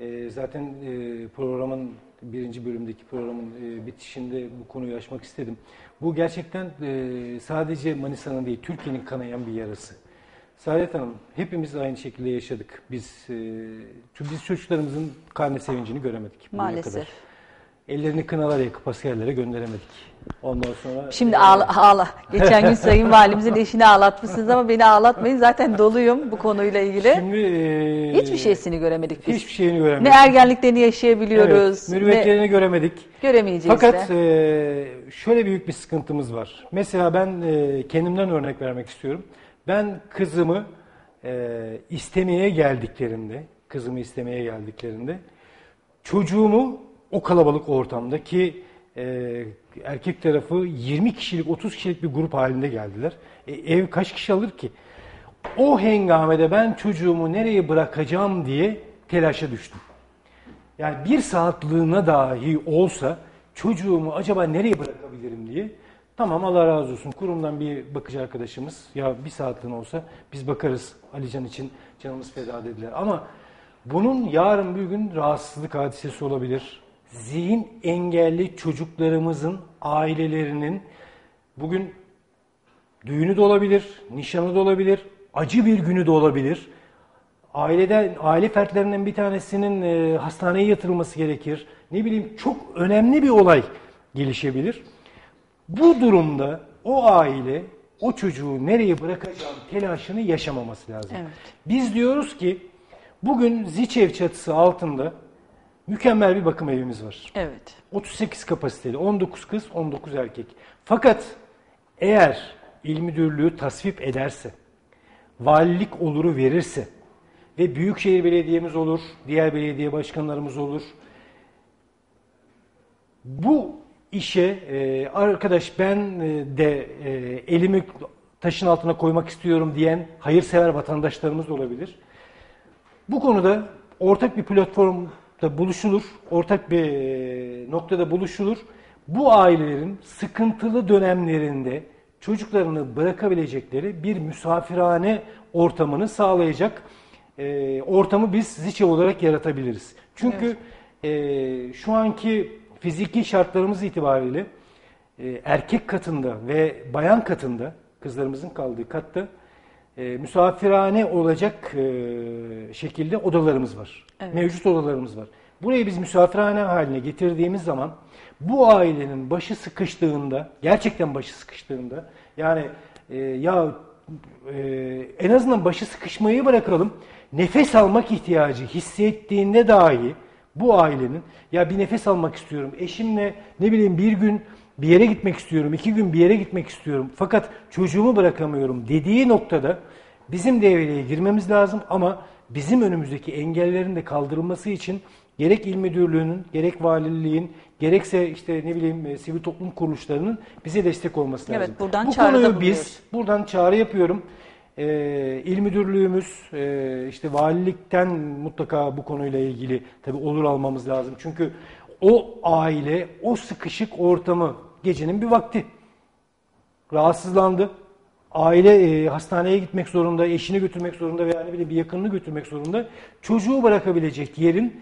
E, zaten e, programın birinci bölümdeki programın e, bitişinde bu konuyu açmak istedim. Bu gerçekten e, sadece Manisa'nın değil Türkiye'nin kanayan bir yarası. Saadet Hanım hepimiz aynı şekilde yaşadık. Biz e, çünkü biz çocuklarımızın karne sevincini göremedik. Maalesef. kadar. Ellerini kınalar yakıp askerlere gönderemedik. Ondan sonra Şimdi e, ağla, ağla. Geçen gün Sayın Valimizin eşini ağlatmışsınız ama beni ağlatmayın. Zaten doluyum bu konuyla ilgili. Şimdi e, Hiçbir şeysini göremedik biz. hiçbir şeyini Ne göremedik. ergenliklerini yaşayabiliyoruz. Evet, ne mürüvvetlerini göremedik. göremeyeceğiz Fakat de. e, şöyle büyük bir sıkıntımız var. Mesela ben e, kendimden örnek vermek istiyorum. Ben kızımı e, istemeye geldiklerinde, kızımı istemeye geldiklerinde çocuğumu o kalabalık ortamda ki e, erkek tarafı 20 kişilik 30 kişilik bir grup halinde geldiler. E, ev kaç kişi alır ki? O hengamede ben çocuğumu nereye bırakacağım diye telaşa düştüm. Yani bir saatliğine dahi olsa çocuğumu acaba nereye bırakabilirim diye. Tamam Allah razı olsun kurumdan bir bakıcı arkadaşımız ya bir saatliğine olsa biz bakarız Alican için canımız feda dediler. Ama bunun yarın bir gün rahatsızlık hadisesi olabilir. Zihin engelli çocuklarımızın ailelerinin bugün düğünü de olabilir, nişanı da olabilir, acı bir günü de olabilir. Aileden, aile fertlerinden bir tanesinin e, hastaneye yatırılması gerekir. Ne bileyim çok önemli bir olay gelişebilir. Bu durumda o aile o çocuğu nereye bırakacağım telaşını yaşamaması lazım. Evet. Biz diyoruz ki bugün Ziçev çatısı altında mükemmel bir bakım evimiz var. Evet. 38 kapasiteli, 19 kız, 19 erkek. Fakat eğer il müdürlüğü tasvip ederse, valilik oluru verirse ve Büyükşehir Belediyemiz olur, diğer belediye başkanlarımız olur. Bu işe e, arkadaş ben e, de e, elimi taşın altına koymak istiyorum diyen hayırsever vatandaşlarımız da olabilir. Bu konuda ortak bir platformda buluşulur, ortak bir e, noktada buluşulur. Bu ailelerin sıkıntılı dönemlerinde çocuklarını bırakabilecekleri bir misafirhane ortamını sağlayacak e, ortamı biz Ziçev olarak yaratabiliriz. Çünkü e, şu anki fiziki şartlarımız itibariyle e, erkek katında ve bayan katında, kızlarımızın kaldığı katta e, misafirhane olacak e, şekilde odalarımız var. Evet. Mevcut odalarımız var. Burayı biz misafirhane haline getirdiğimiz zaman bu ailenin başı sıkıştığında, gerçekten başı sıkıştığında yani e, ya e, en azından başı sıkışmayı bırakalım. Nefes almak ihtiyacı hissettiğinde dahi bu ailenin ya bir nefes almak istiyorum. Eşimle ne bileyim bir gün bir yere gitmek istiyorum, iki gün bir yere gitmek istiyorum. Fakat çocuğumu bırakamıyorum dediği noktada bizim devreye girmemiz lazım ama bizim önümüzdeki engellerin de kaldırılması için gerek il müdürlüğünün, gerek valiliğin, gerekse işte ne bileyim e, sivil toplum kuruluşlarının bize destek olması Evet, lazım. buradan Bu konuyu biz buradan çağrı yapıyorum. Ee, il müdürlüğümüz, e, işte valilikten mutlaka bu konuyla ilgili tabi olur almamız lazım. Çünkü o aile, o sıkışık ortamı gecenin bir vakti rahatsızlandı. Aile e, hastaneye gitmek zorunda, eşini götürmek zorunda veya ne bileyim bir yakınını götürmek zorunda. Çocuğu bırakabilecek yerin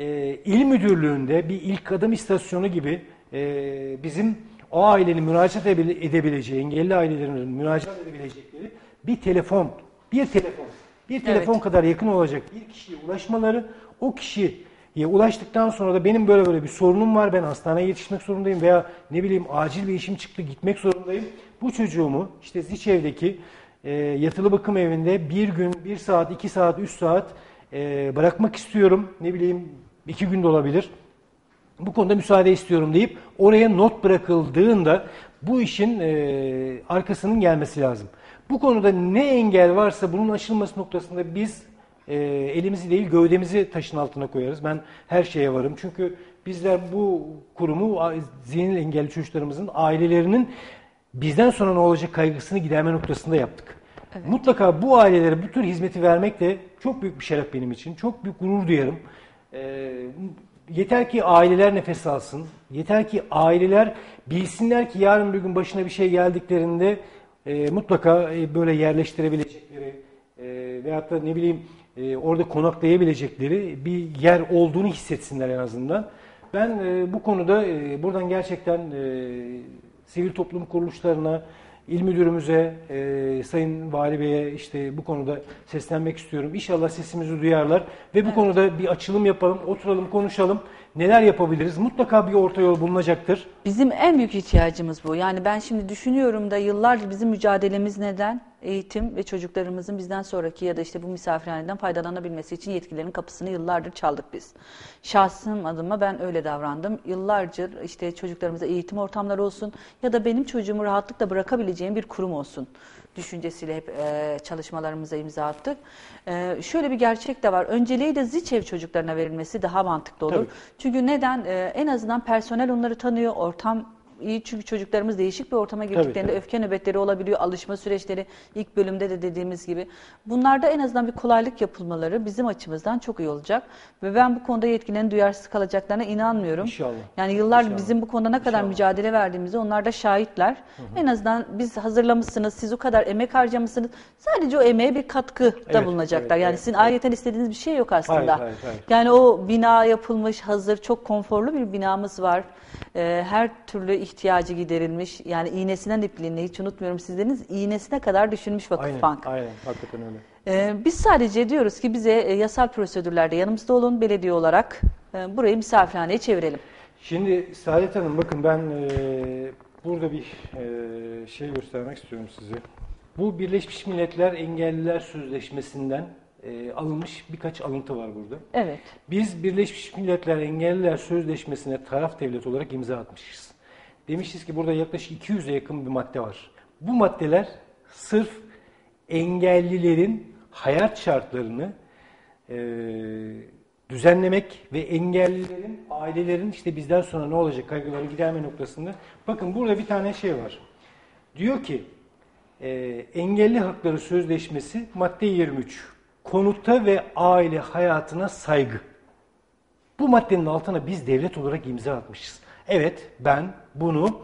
e, il müdürlüğünde bir ilk adım istasyonu gibi e, bizim o ailenin müracaat edebil- edebileceği, engelli ailelerin müracaat edebilecekleri bir telefon, bir telefon, bir telefon Evet. kadar yakın olacak bir kişiye ulaşmaları, o kişiye ulaştıktan sonra da benim böyle böyle bir sorunum var, ben hastaneye yetişmek zorundayım veya ne bileyim acil bir işim çıktı gitmek zorundayım. Bu çocuğumu işte Ziçev'deki e, yatılı bakım evinde bir gün, bir saat, iki saat, üç saat e, bırakmak istiyorum. Ne bileyim iki gün de olabilir bu konuda müsaade istiyorum deyip oraya not bırakıldığında bu işin e, arkasının gelmesi lazım. Bu konuda ne engel varsa bunun aşılması noktasında biz e, elimizi değil gövdemizi taşın altına koyarız. Ben her şeye varım. Çünkü bizler bu kurumu zihin engelli çocuklarımızın ailelerinin bizden sonra ne olacak kaygısını giderme noktasında yaptık. Mutlaka bu ailelere bu tür hizmeti vermek de çok büyük bir şeref benim için. Çok büyük gurur duyarım. Ee, yeter ki aileler nefes alsın. Yeter ki aileler bilsinler ki yarın bir gün başına bir şey geldiklerinde e, mutlaka e, böyle yerleştirebilecekleri e, veyahut da ne bileyim e, orada konaklayabilecekleri bir yer olduğunu hissetsinler en azından. Ben e, bu konuda e, buradan gerçekten e, sivil toplum kuruluşlarına, il müdürümüze, e, Sayın Vali Bey'e işte bu konuda seslenmek istiyorum. İnşallah sesimizi duyarlar ve bu konuda bir açılım yapalım, oturalım, konuşalım. Neler yapabiliriz? Mutlaka bir orta yol bulunacaktır. Bizim en büyük ihtiyacımız bu. Yani ben şimdi düşünüyorum da yıllardır bizim mücadelemiz neden? Eğitim ve çocuklarımızın bizden sonraki ya da işte bu misafirhaneden faydalanabilmesi için yetkililerin kapısını yıllardır çaldık biz. Şahsım adıma ben öyle davrandım. Yıllardır işte çocuklarımıza eğitim ortamları olsun ya da benim çocuğumu rahatlıkla bırakabileceğim bir kurum olsun düşüncesiyle hep e, çalışmalarımıza imza attık. E, şöyle bir gerçek de var. Önceliği de Ziçev çocuklarına verilmesi daha mantıklı olur. Tabii. Çünkü neden? E, en azından personel onları tanıyor, ortam iyi çünkü çocuklarımız değişik bir ortama girdiklerinde tabii. öfke nöbetleri olabiliyor, alışma süreçleri ilk bölümde de dediğimiz gibi. Bunlarda en azından bir kolaylık yapılmaları bizim açımızdan çok iyi olacak ve ben bu konuda yetkililerin duyarsız kalacaklarına inanmıyorum. İnşallah. Yani yıllar İnşallah. bizim bu konuda ne kadar İnşallah. mücadele verdiğimizi onlar da şahitler. En azından biz hazırlamışsınız, siz o kadar emek harcamışsınız. Sadece o emeğe bir katkı da Evet, bulunacaklar. evet, yani evet, sizin evet. ayrıyeten istediğiniz bir şey yok aslında. Hayır, hayır, hayır. Yani o bina yapılmış, hazır, çok konforlu bir binamız var. Ee, her türlü ihtiyacı giderilmiş. Yani iğnesinden ipliğine hiç unutmuyorum sizleriniz iğnesine kadar düşünmüş Vakıfbank. Aynen, aynen. Hakikaten öyle. Ee, biz sadece diyoruz ki bize e, yasal prosedürlerde yanımızda olun belediye olarak e, burayı misafirhaneye çevirelim. Şimdi Saadet Hanım bakın ben e, burada bir e, şey göstermek istiyorum size. Bu Birleşmiş Milletler Engelliler Sözleşmesi'nden e, alınmış birkaç alıntı var burada. Evet. Biz Birleşmiş Milletler Engelliler Sözleşmesi'ne taraf devlet olarak imza atmışız. Demişiz ki burada yaklaşık 200'e yakın bir madde var. Bu maddeler sırf engellilerin hayat şartlarını e, düzenlemek ve engellilerin, ailelerin işte bizden sonra ne olacak kaygıları giderme noktasında. Bakın burada bir tane şey var. Diyor ki e, Engelli Hakları Sözleşmesi madde 23. Konuta ve aile hayatına saygı. Bu maddenin altına biz devlet olarak imza atmışız. Evet ben bunu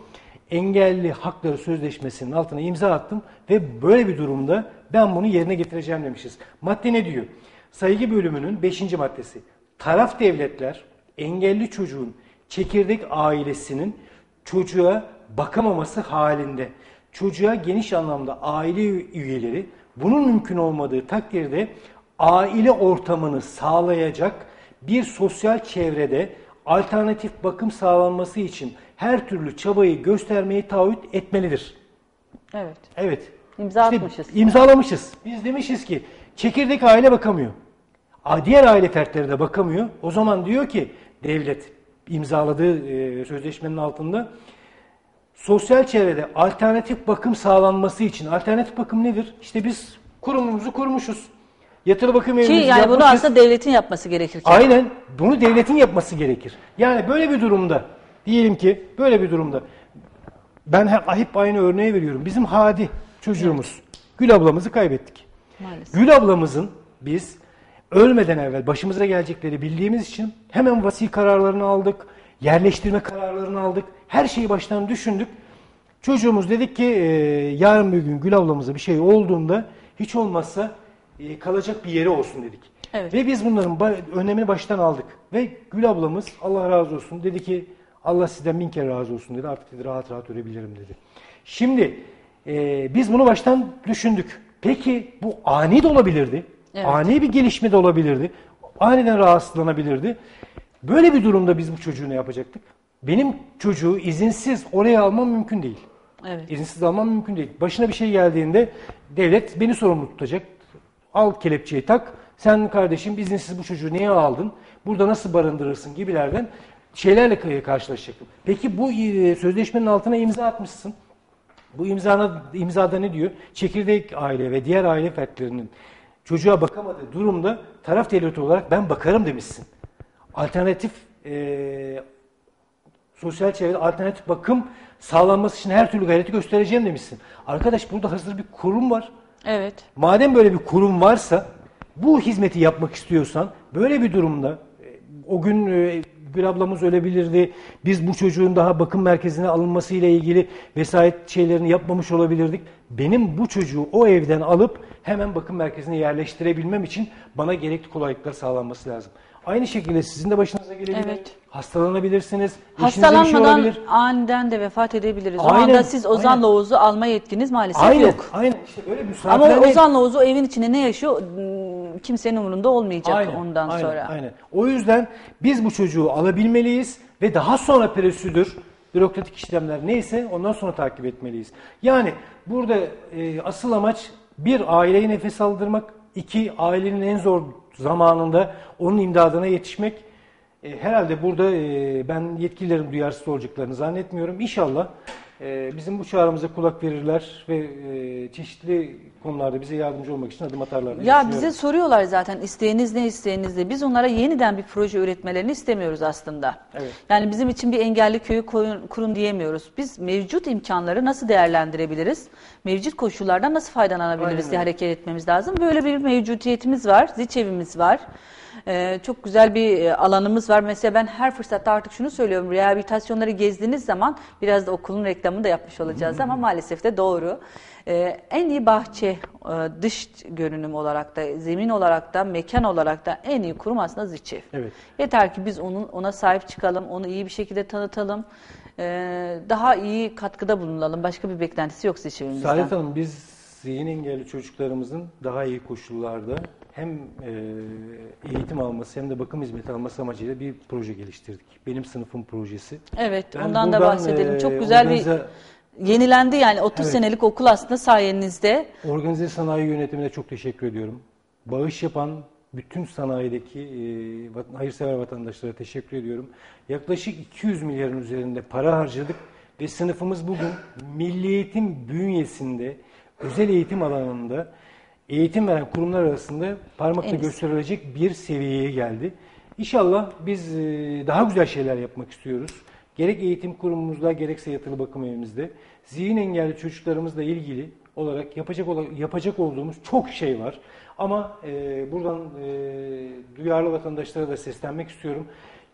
engelli hakları sözleşmesinin altına imza attım ve böyle bir durumda ben bunu yerine getireceğim demişiz. Madde ne diyor? Saygı bölümünün 5. maddesi. Taraf devletler engelli çocuğun çekirdek ailesinin çocuğa bakamaması halinde çocuğa geniş anlamda aile üyeleri bunun mümkün olmadığı takdirde aile ortamını sağlayacak bir sosyal çevrede alternatif bakım sağlanması için her türlü çabayı göstermeyi taahhüt etmelidir. Evet. Evet. İmza İşte atmışız. imzalamışız. Biz demişiz ki çekirdek aile bakamıyor. Diğer aile fertleri de bakamıyor. O zaman diyor ki devlet imzaladığı e, sözleşmenin altında sosyal çevrede alternatif bakım sağlanması için alternatif bakım nedir? İşte biz kurumumuzu kurmuşuz. Yatılı bakım Ki evimizi yani bunu yapmışız. aslında devletin yapması gerekirken. Aynen. Bunu devletin yapması gerekir. Yani böyle bir durumda diyelim ki böyle bir durumda ben hep, hep aynı örneği veriyorum. Bizim Hadi çocuğumuz Gül ablamızı kaybettik. Maalesef. Gül ablamızın biz ölmeden evvel başımıza gelecekleri bildiğimiz için hemen vasi kararlarını aldık. Yerleştirme kararlarını aldık. Her şeyi baştan düşündük. Çocuğumuz dedik ki e, yarın bir gün Gül ablamıza bir şey olduğunda hiç olmazsa e, kalacak bir yeri olsun dedik. Evet. Ve biz bunların ba- önemini baştan aldık. Ve Gül ablamız Allah razı olsun dedi ki Allah sizden bin kere razı olsun dedi. Artık dedi, rahat rahat ölebilirim dedi. Şimdi e, biz bunu baştan düşündük. Peki bu ani de olabilirdi. Evet. Ani bir gelişme de olabilirdi. Aniden rahatsızlanabilirdi. Böyle bir durumda biz bu çocuğu ne yapacaktık? Benim çocuğu izinsiz oraya almam mümkün değil. Evet. İzinsiz almam mümkün değil. Başına bir şey geldiğinde devlet beni sorumlu tutacak. Al kelepçeyi tak. Sen kardeşim izinsiz bu çocuğu niye aldın? Burada nasıl barındırırsın gibilerden şeylerle karşılaşacaktım. Peki bu e, sözleşmenin altına imza atmışsın. Bu imzana, imzada ne diyor? Çekirdek aile ve diğer aile fertlerinin çocuğa bakamadığı durumda taraf devleti olarak ben bakarım demişsin. Alternatif e, sosyal çevrede alternatif bakım sağlanması için her türlü gayreti göstereceğim demişsin. Arkadaş burada hazır bir kurum var. Evet. Madem böyle bir kurum varsa bu hizmeti yapmak istiyorsan böyle bir durumda e, o gün e, bir ablamız ölebilirdi. Biz bu çocuğun daha bakım merkezine alınması ile ilgili vesayet şeylerini yapmamış olabilirdik. Benim bu çocuğu o evden alıp hemen bakım merkezine yerleştirebilmem için bana gerekli kolaylıklar sağlanması lazım. Aynı şekilde sizin de başınıza gelebilir. Evet. Hastalanabilirsiniz. şey Hastalanmadan olabilir. aniden de vefat edebiliriz. o Aynen, anda siz Ozan'la aynen. Oğuz'u alma yetkiniz maalesef Aynen, yok. aynen. İşte böyle bir Ama o saatlerle- Ozan'la Oğuz o evin içinde ne yaşıyor hmm, kimsenin umurunda olmayacak ondan aynen, sonra. Aynen. O yüzden biz bu çocuğu alabilmeliyiz ve daha sonra prosedür, bürokratik işlemler neyse ondan sonra takip etmeliyiz. Yani burada e, asıl amaç bir aileyi nefes aldırmak, iki ailenin en zor zamanında onun imdadına yetişmek. E, herhalde burada e, ben yetkililerin duyarsız olacaklarını zannetmiyorum. İnşallah e, bizim bu çağrımıza kulak verirler ve e, çeşitli konularda bize yardımcı olmak için adım atarlar. diye Ya düşünüyorum. bize soruyorlar zaten isteğiniz ne isteğiniz ne. Biz onlara yeniden bir proje üretmelerini istemiyoruz aslında. Evet. Yani bizim için bir engelli köyü koyun- kurun diyemiyoruz. Biz mevcut imkanları nasıl değerlendirebiliriz? Mevcut koşullardan nasıl faydalanabiliriz Aynen diye öyle. hareket etmemiz lazım. Böyle bir mevcutiyetimiz var. Ziç evimiz var. Ee, çok güzel bir e, alanımız var. Mesela ben her fırsatta artık şunu söylüyorum. Rehabilitasyonları gezdiğiniz zaman biraz da okulun reklamını da yapmış olacağız ama maalesef de doğru. Ee, en iyi bahçe e, dış görünüm olarak da, zemin olarak da, mekan olarak da en iyi kurum aslında Ziçev. Evet. Yeter ki biz onun ona sahip çıkalım, onu iyi bir şekilde tanıtalım. Ee, daha iyi katkıda bulunalım. Başka bir beklentisi yok Ziçev'imizden. Saadet Hanım biz zihin engelli çocuklarımızın daha iyi koşullarda hem e, eğitim alması hem de bakım hizmeti alması amacıyla bir proje geliştirdik. Benim sınıfım projesi. Evet, Ben ondan da bahsedelim. e, Çok güzel organize- bir yenilendi yani 30 Evet. senelik okul aslında sayenizde. Organize sanayi yönetimine çok teşekkür ediyorum. Bağış yapan bütün sanayideki e, hayırsever vatandaşlara teşekkür ediyorum. Yaklaşık 200 milyarın üzerinde para harcadık ve sınıfımız bugün milli eğitim bünyesinde özel eğitim alanında eğitim veren kurumlar arasında parmakla gösterilecek bir seviyeye geldi. İnşallah biz e, daha güzel şeyler yapmak istiyoruz. Gerek eğitim kurumumuzda gerekse yatılı bakım evimizde zihin engelli çocuklarımızla ilgili olarak yapacak yapacak olduğumuz çok şey var. Ama e, buradan e, duyarlı vatandaşlara da seslenmek istiyorum.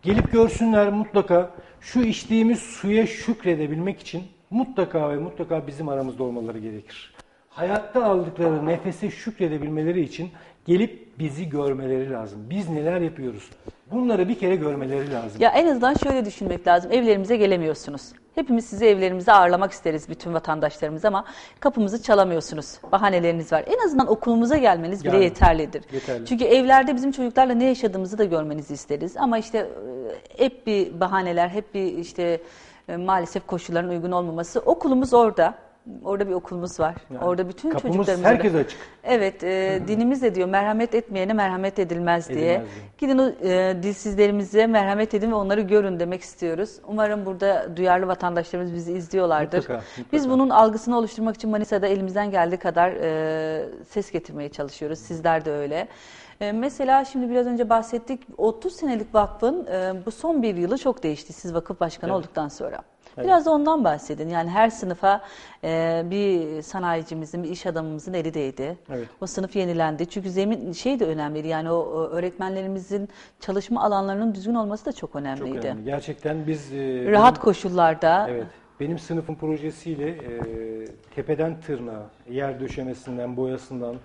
Gelip görsünler mutlaka şu içtiğimiz suya şükredebilmek için mutlaka ve mutlaka bizim aramızda olmaları gerekir. Hayatta aldıkları nefese şükredebilmeleri için gelip bizi görmeleri lazım. Biz neler yapıyoruz? Bunları bir kere görmeleri lazım. Ya en azından şöyle düşünmek lazım. Evlerimize gelemiyorsunuz. Hepimiz sizi evlerimize ağırlamak isteriz bütün vatandaşlarımız ama kapımızı çalamıyorsunuz. Bahaneleriniz var. En azından okulumuza gelmeniz bile Yani, yeterlidir. yeterli. Çünkü evlerde bizim çocuklarla ne yaşadığımızı da görmenizi isteriz. Ama işte e, hep bir bahaneler, hep bir işte e, maalesef koşulların uygun olmaması. Okulumuz orada. Orada bir okulumuz var. Yani orada bütün kapımız çocuklarımıza da- herkese açık. Evet, e, dinimiz de diyor merhamet etmeyene merhamet edilmez diye. Edilmez. Gidin o e, dilsizlerimize merhamet edin ve onları görün demek istiyoruz. Umarım burada duyarlı vatandaşlarımız bizi izliyorlardır. Mutlaka, mutlaka. Biz bunun algısını oluşturmak için Manisa'da elimizden geldiği kadar e, ses getirmeye çalışıyoruz. Sizler de öyle. E, mesela şimdi biraz önce bahsettik 30 senelik vakfın e, bu son bir yılı çok değişti siz vakıf başkanı Evet. olduktan sonra. Biraz da ondan bahsedin. Yani her sınıfa e, bir sanayicimizin, bir iş adamımızın eli değdi. Evet. O sınıf yenilendi. Çünkü zemin şey de önemliydi. Yani o, o öğretmenlerimizin çalışma alanlarının düzgün olması da çok Çok önemliydi. önemli. Gerçekten biz e, Rahat benim- koşullarda. Evet. Benim sınıfın projesiyle e, tepeden tırnağa, yer döşemesinden, boyasından,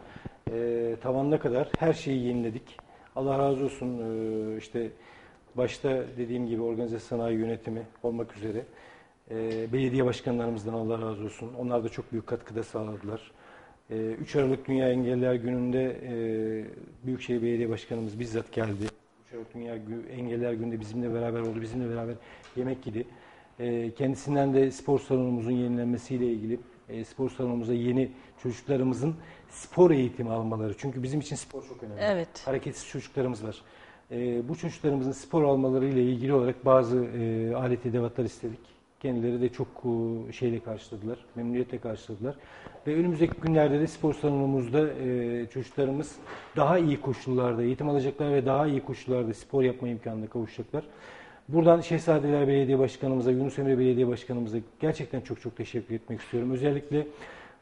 e, tavanına kadar her şeyi yeniledik. Allah razı olsun e, işte başta dediğim gibi organize sanayi yönetimi olmak üzere e, belediye başkanlarımızdan Allah razı olsun. Onlar da çok büyük katkıda sağladılar. E, 3 Aralık Dünya Engelliler Günü'nde e, Büyükşehir Belediye Başkanımız bizzat geldi. 3 Aralık Dünya Engelliler Günü'nde bizimle beraber oldu, bizimle beraber yemek yedi. E, kendisinden de spor salonumuzun yenilenmesiyle ilgili e, spor salonumuza yeni çocuklarımızın spor eğitimi almaları. Çünkü bizim için spor çok önemli. Evet. Hareketsiz çocuklarımız var. E, bu çocuklarımızın spor almaları ile ilgili olarak bazı e, alet edevatlar istedik. Kendileri de çok e, şeyle karşıladılar, memnuniyetle karşıladılar. Ve önümüzdeki günlerde de spor salonumuzda e, çocuklarımız daha iyi koşullarda eğitim alacaklar ve daha iyi koşullarda spor yapma imkanına kavuşacaklar. Buradan Şehzadeler Belediye Başkanımıza, Yunus Emre Belediye Başkanımıza gerçekten çok çok teşekkür etmek istiyorum. Özellikle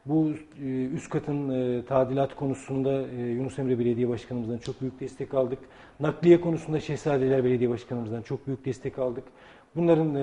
Bu e, üst katın tadilat konusunda Yunus Emre Belediye Başkanımızdan çok büyük destek aldık. Nakliye konusunda Şehzadeler Belediye Başkanımızdan çok büyük destek aldık. Bunların e,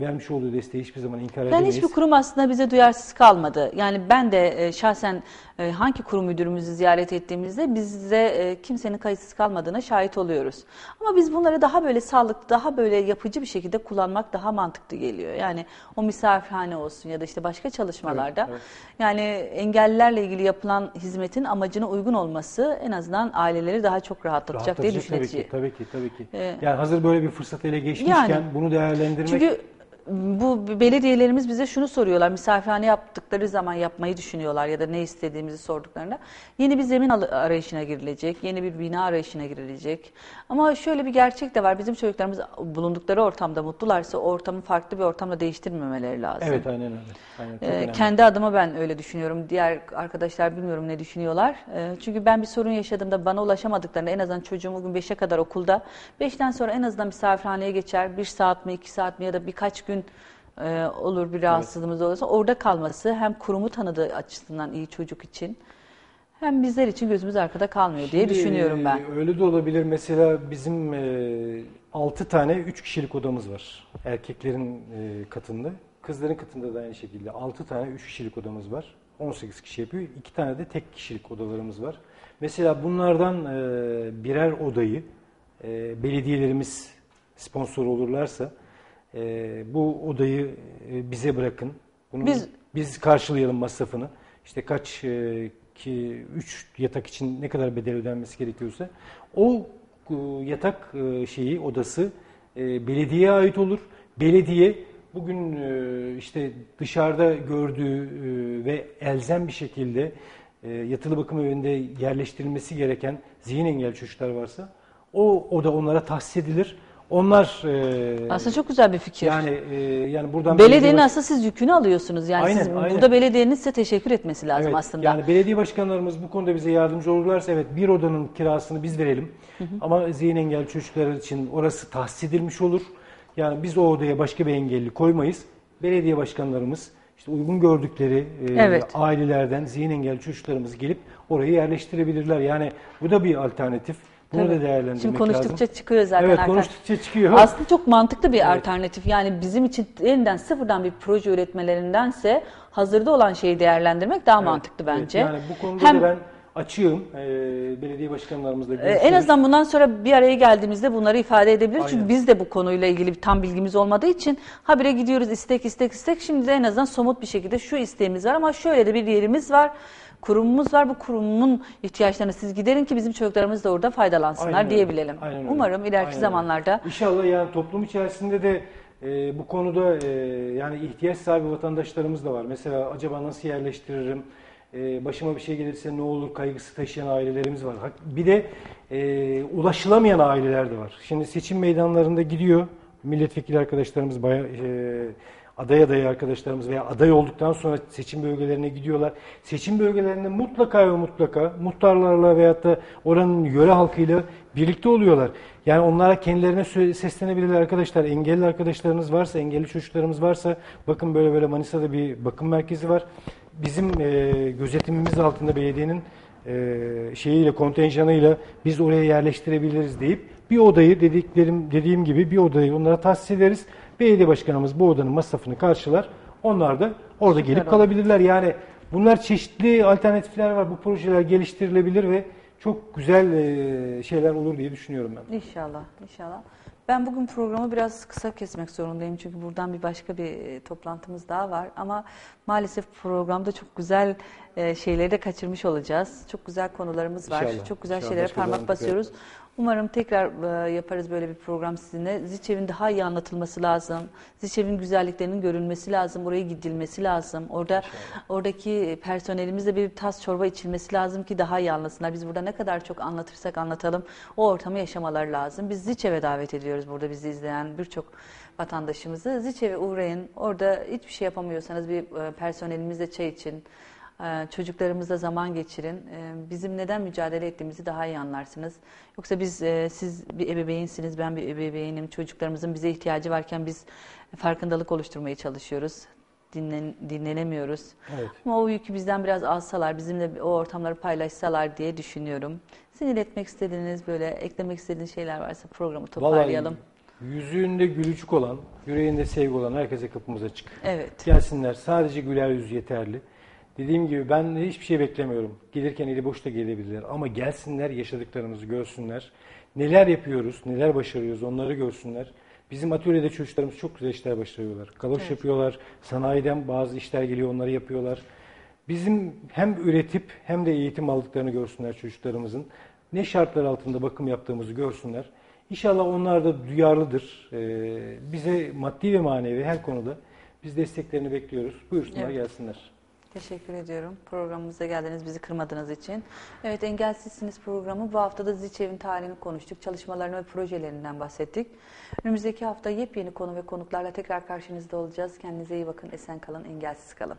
vermiş olduğu desteği hiçbir zaman inkar Yani edemeyiz. hiçbir kurum aslında bize duyarsız kalmadı. Yani ben de e, şahsen e, hangi kurum müdürümüzü ziyaret ettiğimizde bizde e, kimsenin kayıtsız kalmadığına şahit oluyoruz. Ama biz bunları daha böyle sağlıklı, daha böyle yapıcı bir şekilde kullanmak daha mantıklı geliyor. Yani o misafirhane olsun ya da işte başka çalışmalarda Evet, evet. yani engellilerle ilgili yapılan hizmetin amacına uygun olması en azından aileleri daha çok rahatlatacak diye Rahatlatacak tabii ki, tabii ki, tabii ki. Ee, yani hazır böyle bir fırsat ele geçmişken Yani. Bunu değerlendirmek Çünkü bu belediyelerimiz bize şunu soruyorlar. Misafirhane yaptıkları zaman yapmayı düşünüyorlar ya da ne istediğimizi sorduklarında. Yeni bir zemin arayışına girilecek, yeni bir bina arayışına girilecek. Ama şöyle bir gerçek de var. Bizim çocuklarımız bulundukları ortamda mutlularsa o ortamı farklı bir ortamla değiştirmemeleri lazım. evet aynen öyle. Aynen, Ee, önemli. kendi adıma ben öyle düşünüyorum. Diğer arkadaşlar bilmiyorum ne düşünüyorlar. Ee, çünkü ben bir sorun yaşadığımda bana ulaşamadıklarında en azından çocuğum bugün 5'e kadar okulda. 5'ten sonra en azından misafirhaneye geçer. 1 saat mi 2 saat mi ya da birkaç gün e, olur bir rahatsızlığımız olursa orada kalması hem kurumu tanıdığı açısından iyi çocuk için hem bizler için gözümüz arkada kalmıyor diye Şimdi, düşünüyorum ben. e, Öyle de olabilir. Mesela bizim e, 6 tane 3 kişilik odamız var. Erkeklerin e, katında. Kızların katında da aynı şekilde 6 tane 3 kişilik odamız var. 18 kişi yapıyor. 2 tane de tek kişilik odalarımız var. Mesela bunlardan e, birer odayı e, belediyelerimiz sponsor olurlarsa e, bu odayı e, bize bırakın. Bunu Biz- biz karşılayalım masrafını. İşte kaç e, ki 3 yatak için ne kadar bedel ödenmesi gerekiyorsa o e, yatak e, şeyi odası e, belediyeye ait olur. Belediye bugün e, işte dışarıda gördüğü e, ve elzem bir şekilde e, yatılı bakım evinde yerleştirilmesi gereken zihin engelli çocuklar varsa o oda onlara tahsis edilir. Onlar e, Aslında çok güzel bir fikir. yani e, yani buradan Belediyenin belediye baş- aslında siz yükünü alıyorsunuz. Yani Aynen, siz, aynen. burada belediyenin size teşekkür etmesi lazım Evet, aslında. Yani belediye başkanlarımız bu konuda bize yardımcı olurlarsa evet bir odanın kirasını biz verelim. Ama zihin engelli çocuklar için orası tahsis edilmiş olur. Yani biz o odaya başka bir engelli koymayız. Belediye başkanlarımız işte uygun gördükleri e, Evet. ailelerden zihin engelli çocuklarımız gelip orayı yerleştirebilirler. Yani bu da bir alternatif. Bunu Tabii. da değerlendirmek Şimdi konuştukça lazım. çıkıyor zaten. Evet konuştukça çıkıyor. Aslında çok mantıklı bir Evet. alternatif. Yani bizim için yeniden sıfırdan bir proje üretmelerindense hazırda olan şeyi değerlendirmek daha Evet, mantıklı evet. bence. Yani bu konuda Hem- da ben açığım. Ee, belediye başkanlarımızla Ee, görüşüyoruz. En azından bundan sonra bir araya geldiğimizde bunları ifade edebiliriz. Çünkü Aynen. biz de bu konuyla ilgili tam bilgimiz olmadığı için habire gidiyoruz istek istek istek. Şimdi de en azından somut bir şekilde şu isteğimiz var ama şöyle de bir yerimiz var. Kurumumuz var. Bu kurumun ihtiyaçlarını siz giderin ki bizim çocuklarımız da orada faydalansınlar Aynen diyebilelim. Aynen öyle. Umarım ileriki Aynen zamanlarda İnşallah yani toplum içerisinde de e, bu konuda e, yani ihtiyaç sahibi vatandaşlarımız da var. Mesela acaba nasıl yerleştiririm? E, başıma bir şey gelirse ne olur kaygısı taşıyan ailelerimiz var. Bir de e, ulaşılamayan aileler de var. Şimdi seçim meydanlarında gidiyor milletvekili arkadaşlarımız bayağı e, aday adayı arkadaşlarımız veya aday olduktan sonra seçim bölgelerine gidiyorlar. Seçim bölgelerinde mutlaka ve mutlaka muhtarlarla veyahut da oranın yöre halkıyla birlikte oluyorlar. Yani onlara kendilerine seslenebilirler arkadaşlar. Engelli arkadaşlarınız varsa, engelli çocuklarımız varsa bakın böyle böyle Manisa'da bir bakım merkezi var. Bizim e, gözetimimiz altında belediyenin e, şeyiyle kontenjanıyla biz oraya yerleştirebiliriz deyip bir odayı dediklerim dediğim gibi bir odayı onlara tahsis ederiz. Belediye başkanımız bu odanın masrafını karşılar. Onlar da orada gelip olur. kalabilirler. Yani bunlar çeşitli alternatifler var. Bu projeler geliştirilebilir ve çok güzel e, şeyler olur diye düşünüyorum ben. İnşallah, inşallah. Ben bugün programı biraz kısa kesmek zorundayım çünkü buradan bir başka bir e, toplantımız daha var. Ama maalesef programda çok güzel e, şeyleri de kaçırmış olacağız. Çok güzel konularımız var. İnşallah, Çok güzel inşallah. şeylere parmak basıyoruz. yaparız. Umarım tekrar e, yaparız böyle bir program sizinle. Ziçev'in daha iyi anlatılması lazım. Ziçev'in güzelliklerinin görülmesi lazım. Oraya gidilmesi lazım. Orada oradaki personelimizle bir tas çorba içilmesi lazım ki daha iyi anlasınlar. Biz burada ne kadar çok anlatırsak anlatalım o ortamı yaşamaları lazım. Biz Ziçev'e davet ediyoruz burada bizi izleyen birçok vatandaşımızı. Ziçev'e uğrayın. Orada hiçbir şey yapamıyorsanız bir e, personelimizle çay için. Ee, Çocuklarımızla zaman geçirin. Ee, Bizim neden mücadele ettiğimizi daha iyi anlarsınız. Yoksa biz, e, siz bir ebeveynsiniz, ben bir ebeveynim. Çocuklarımızın bize ihtiyacı varken biz farkındalık oluşturmaya çalışıyoruz. dinlen, dinlenemiyoruz. Evet. Ama o yükü bizden biraz alsalar, bizimle o ortamları paylaşsalar diye düşünüyorum. Sizin iletmek istediğiniz, böyle eklemek istediğiniz şeyler varsa programı toparlayalım. Vallahi yüzünde gülücük olan, yüreğinde sevgi olan herkese kapımız açık. Evet. Gelsinler. Sadece güler yüz yeterli. Dediğim gibi ben hiçbir şey beklemiyorum. Gelirken eli boş da gelebilirler. Ama gelsinler, yaşadıklarımızı görsünler. Neler yapıyoruz, neler başarıyoruz onları görsünler. Bizim atölyede çocuklarımız çok güzel işler başarıyorlar. Galoş Evet. yapıyorlar. Sanayiden bazı işler geliyor onları yapıyorlar. Bizim hem üretip hem de eğitim aldıklarını görsünler çocuklarımızın. Ne şartlar altında bakım yaptığımızı görsünler. İnşallah onlar da duyarlıdır. Ee, bize maddi ve manevi her konuda biz desteklerini bekliyoruz. Buyursunlar Evet. gelsinler. Teşekkür ediyorum. Programımıza geldiniz, bizi kırmadığınız için. Evet, Engelsizsiniz programı. Bu hafta da Ziçev'in tarihini konuştuk. Çalışmalarını ve projelerinden bahsettik. Önümüzdeki hafta yepyeni konu ve konuklarla tekrar karşınızda olacağız. Kendinize iyi bakın, esen kalın, engelsiz kalın.